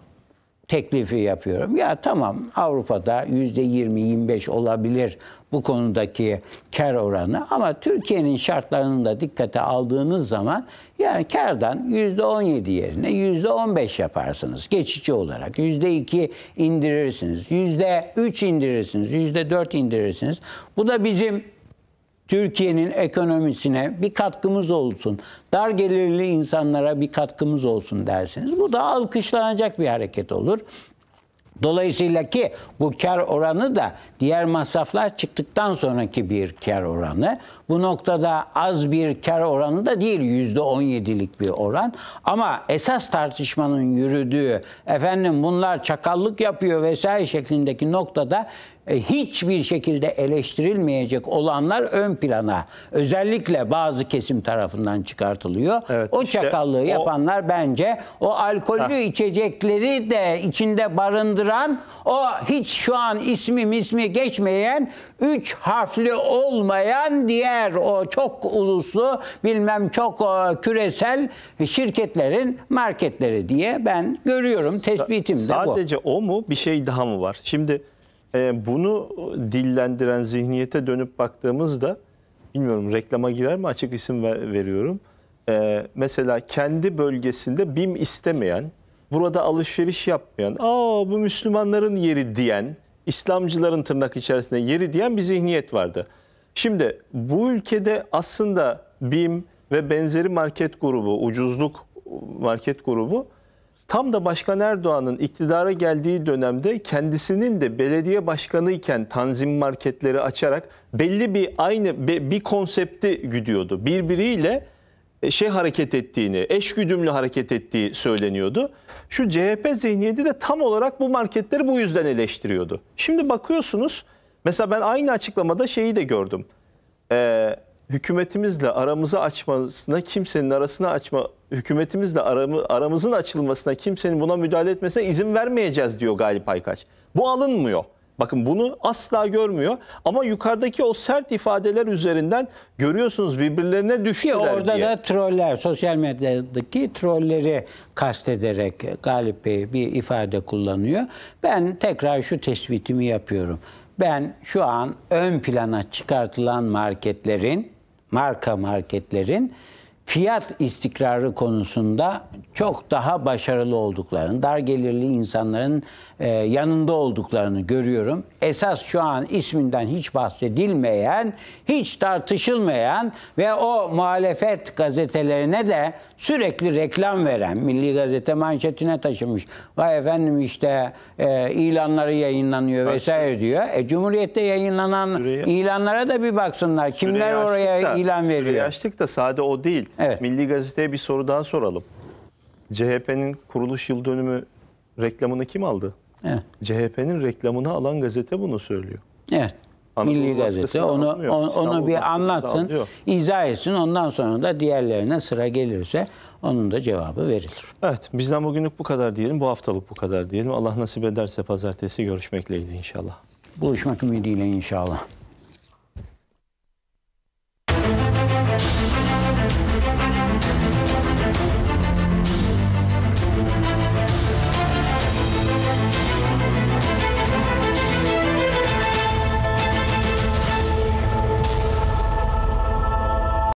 teklifi yapıyorum. Ya tamam Avrupa'da yüzde 20-25 olabilir bu konudaki kar oranı ama Türkiye'nin şartlarını da dikkate aldığınız zaman yani kardan yüzde 17 yerine yüzde 15 yaparsınız geçici olarak. Yüzde 2 indirirsiniz, yüzde 3 indirirsiniz, yüzde 4 indirirsiniz. Bu da bizim Türkiye'nin ekonomisine bir katkımız olsun, dar gelirli insanlara bir katkımız olsun dersiniz. Bu da alkışlanacak bir hareket olur. Dolayısıyla ki bu kar oranı da diğer masraflar çıktıktan sonraki bir kar oranı. Bu noktada az bir kar oranı da değil yüzde on yedilik bir oran. Ama esas tartışmanın yürüdüğü efendim bunlar çakallık yapıyor vesaire şeklindeki noktada hiçbir şekilde eleştirilmeyecek olanlar ön plana özellikle bazı kesim tarafından çıkartılıyor. Evet, o işte çakallığı o- yapanlar bence o alkollü içecekleri de içinde barındıran o hiç şu an ismi mismi geçmeyen üç harfli olmayan diğer o çok uluslu bilmem çok e, küresel şirketlerin marketleri diye ben görüyorum. Tespitim de bu. Sadece o mu bir şey daha mı var? Şimdi e, bunu dillendiren zihniyete dönüp baktığımızda bilmiyorum reklama girer mi açık isim ver- veriyorum. E, mesela kendi bölgesinde BİM istemeyen, burada alışveriş yapmayan, aa bu Müslümanların yeri diyen, İslamcıların tırnak içerisinde yeri diyen bir zihniyet vardı. Şimdi bu ülkede aslında BİM ve benzeri market grubu, ucuzluk market grubu Tam da Başkan Erdoğan'ın iktidara geldiği dönemde kendisinin de belediye başkanı iken tanzim marketleri açarak belli bir aynı bir konsepti güdüyordu. Birbiriyle e, şey hareket ettiğini, eşgüdümlü hareket ettiği söyleniyordu. Şu CHP zihniyeti de tam olarak bu marketleri bu yüzden eleştiriyordu. Şimdi bakıyorsunuz mesela ben aynı açıklamada şeyi de gördüm. Ee, hükümetimizle aramızı açmasına kimsenin arasına açma hükümetimizle aramı, aramızın açılmasına kimsenin buna müdahale etmesine izin vermeyeceğiz diyor Galip Aykaç. Bu alınmıyor. Bakın bunu asla görmüyor ama yukarıdaki o sert ifadeler üzerinden görüyorsunuz birbirlerine Ki düştüler orada diye. da troller, sosyal medyadaki trolleri kastederek Galip Bey bir ifade kullanıyor. Ben tekrar şu tespitimi yapıyorum. Ben şu an ön plana çıkartılan marketlerin, marka marketlerin fiyat istikrarı konusunda çok daha başarılı olduklarını, dar gelirli insanların e, yanında olduklarını görüyorum. Esas şu an isminden hiç bahsedilmeyen, hiç tartışılmayan ve o muhalefet gazetelerine de sürekli reklam veren, Milli Gazete manşetine taşımış. Vay efendim işte e, ilanları yayınlanıyor vesaire diyor. E, Cumhuriyet'te yayınlanan Süreyi- ilanlara da bir baksınlar. Kimler oraya da- ilan veriyor? açtık da sade o değil. Evet. Milli Gazete'ye bir soru daha soralım. CHP'nin kuruluş yıl dönümü reklamını kim aldı? Evet. CHP'nin reklamını alan gazete bunu söylüyor. Evet. Anadolu Milli Gazete onu almıyor. onu, bir anlatsın, alıyor. izah etsin. Ondan sonra da diğerlerine sıra gelirse onun da cevabı verilir. Evet bizden bugünlük bu kadar diyelim. Bu haftalık bu kadar diyelim. Allah nasip ederse pazartesi görüşmek dileğiyle inşallah. Buluşmak ümidiyle inşallah.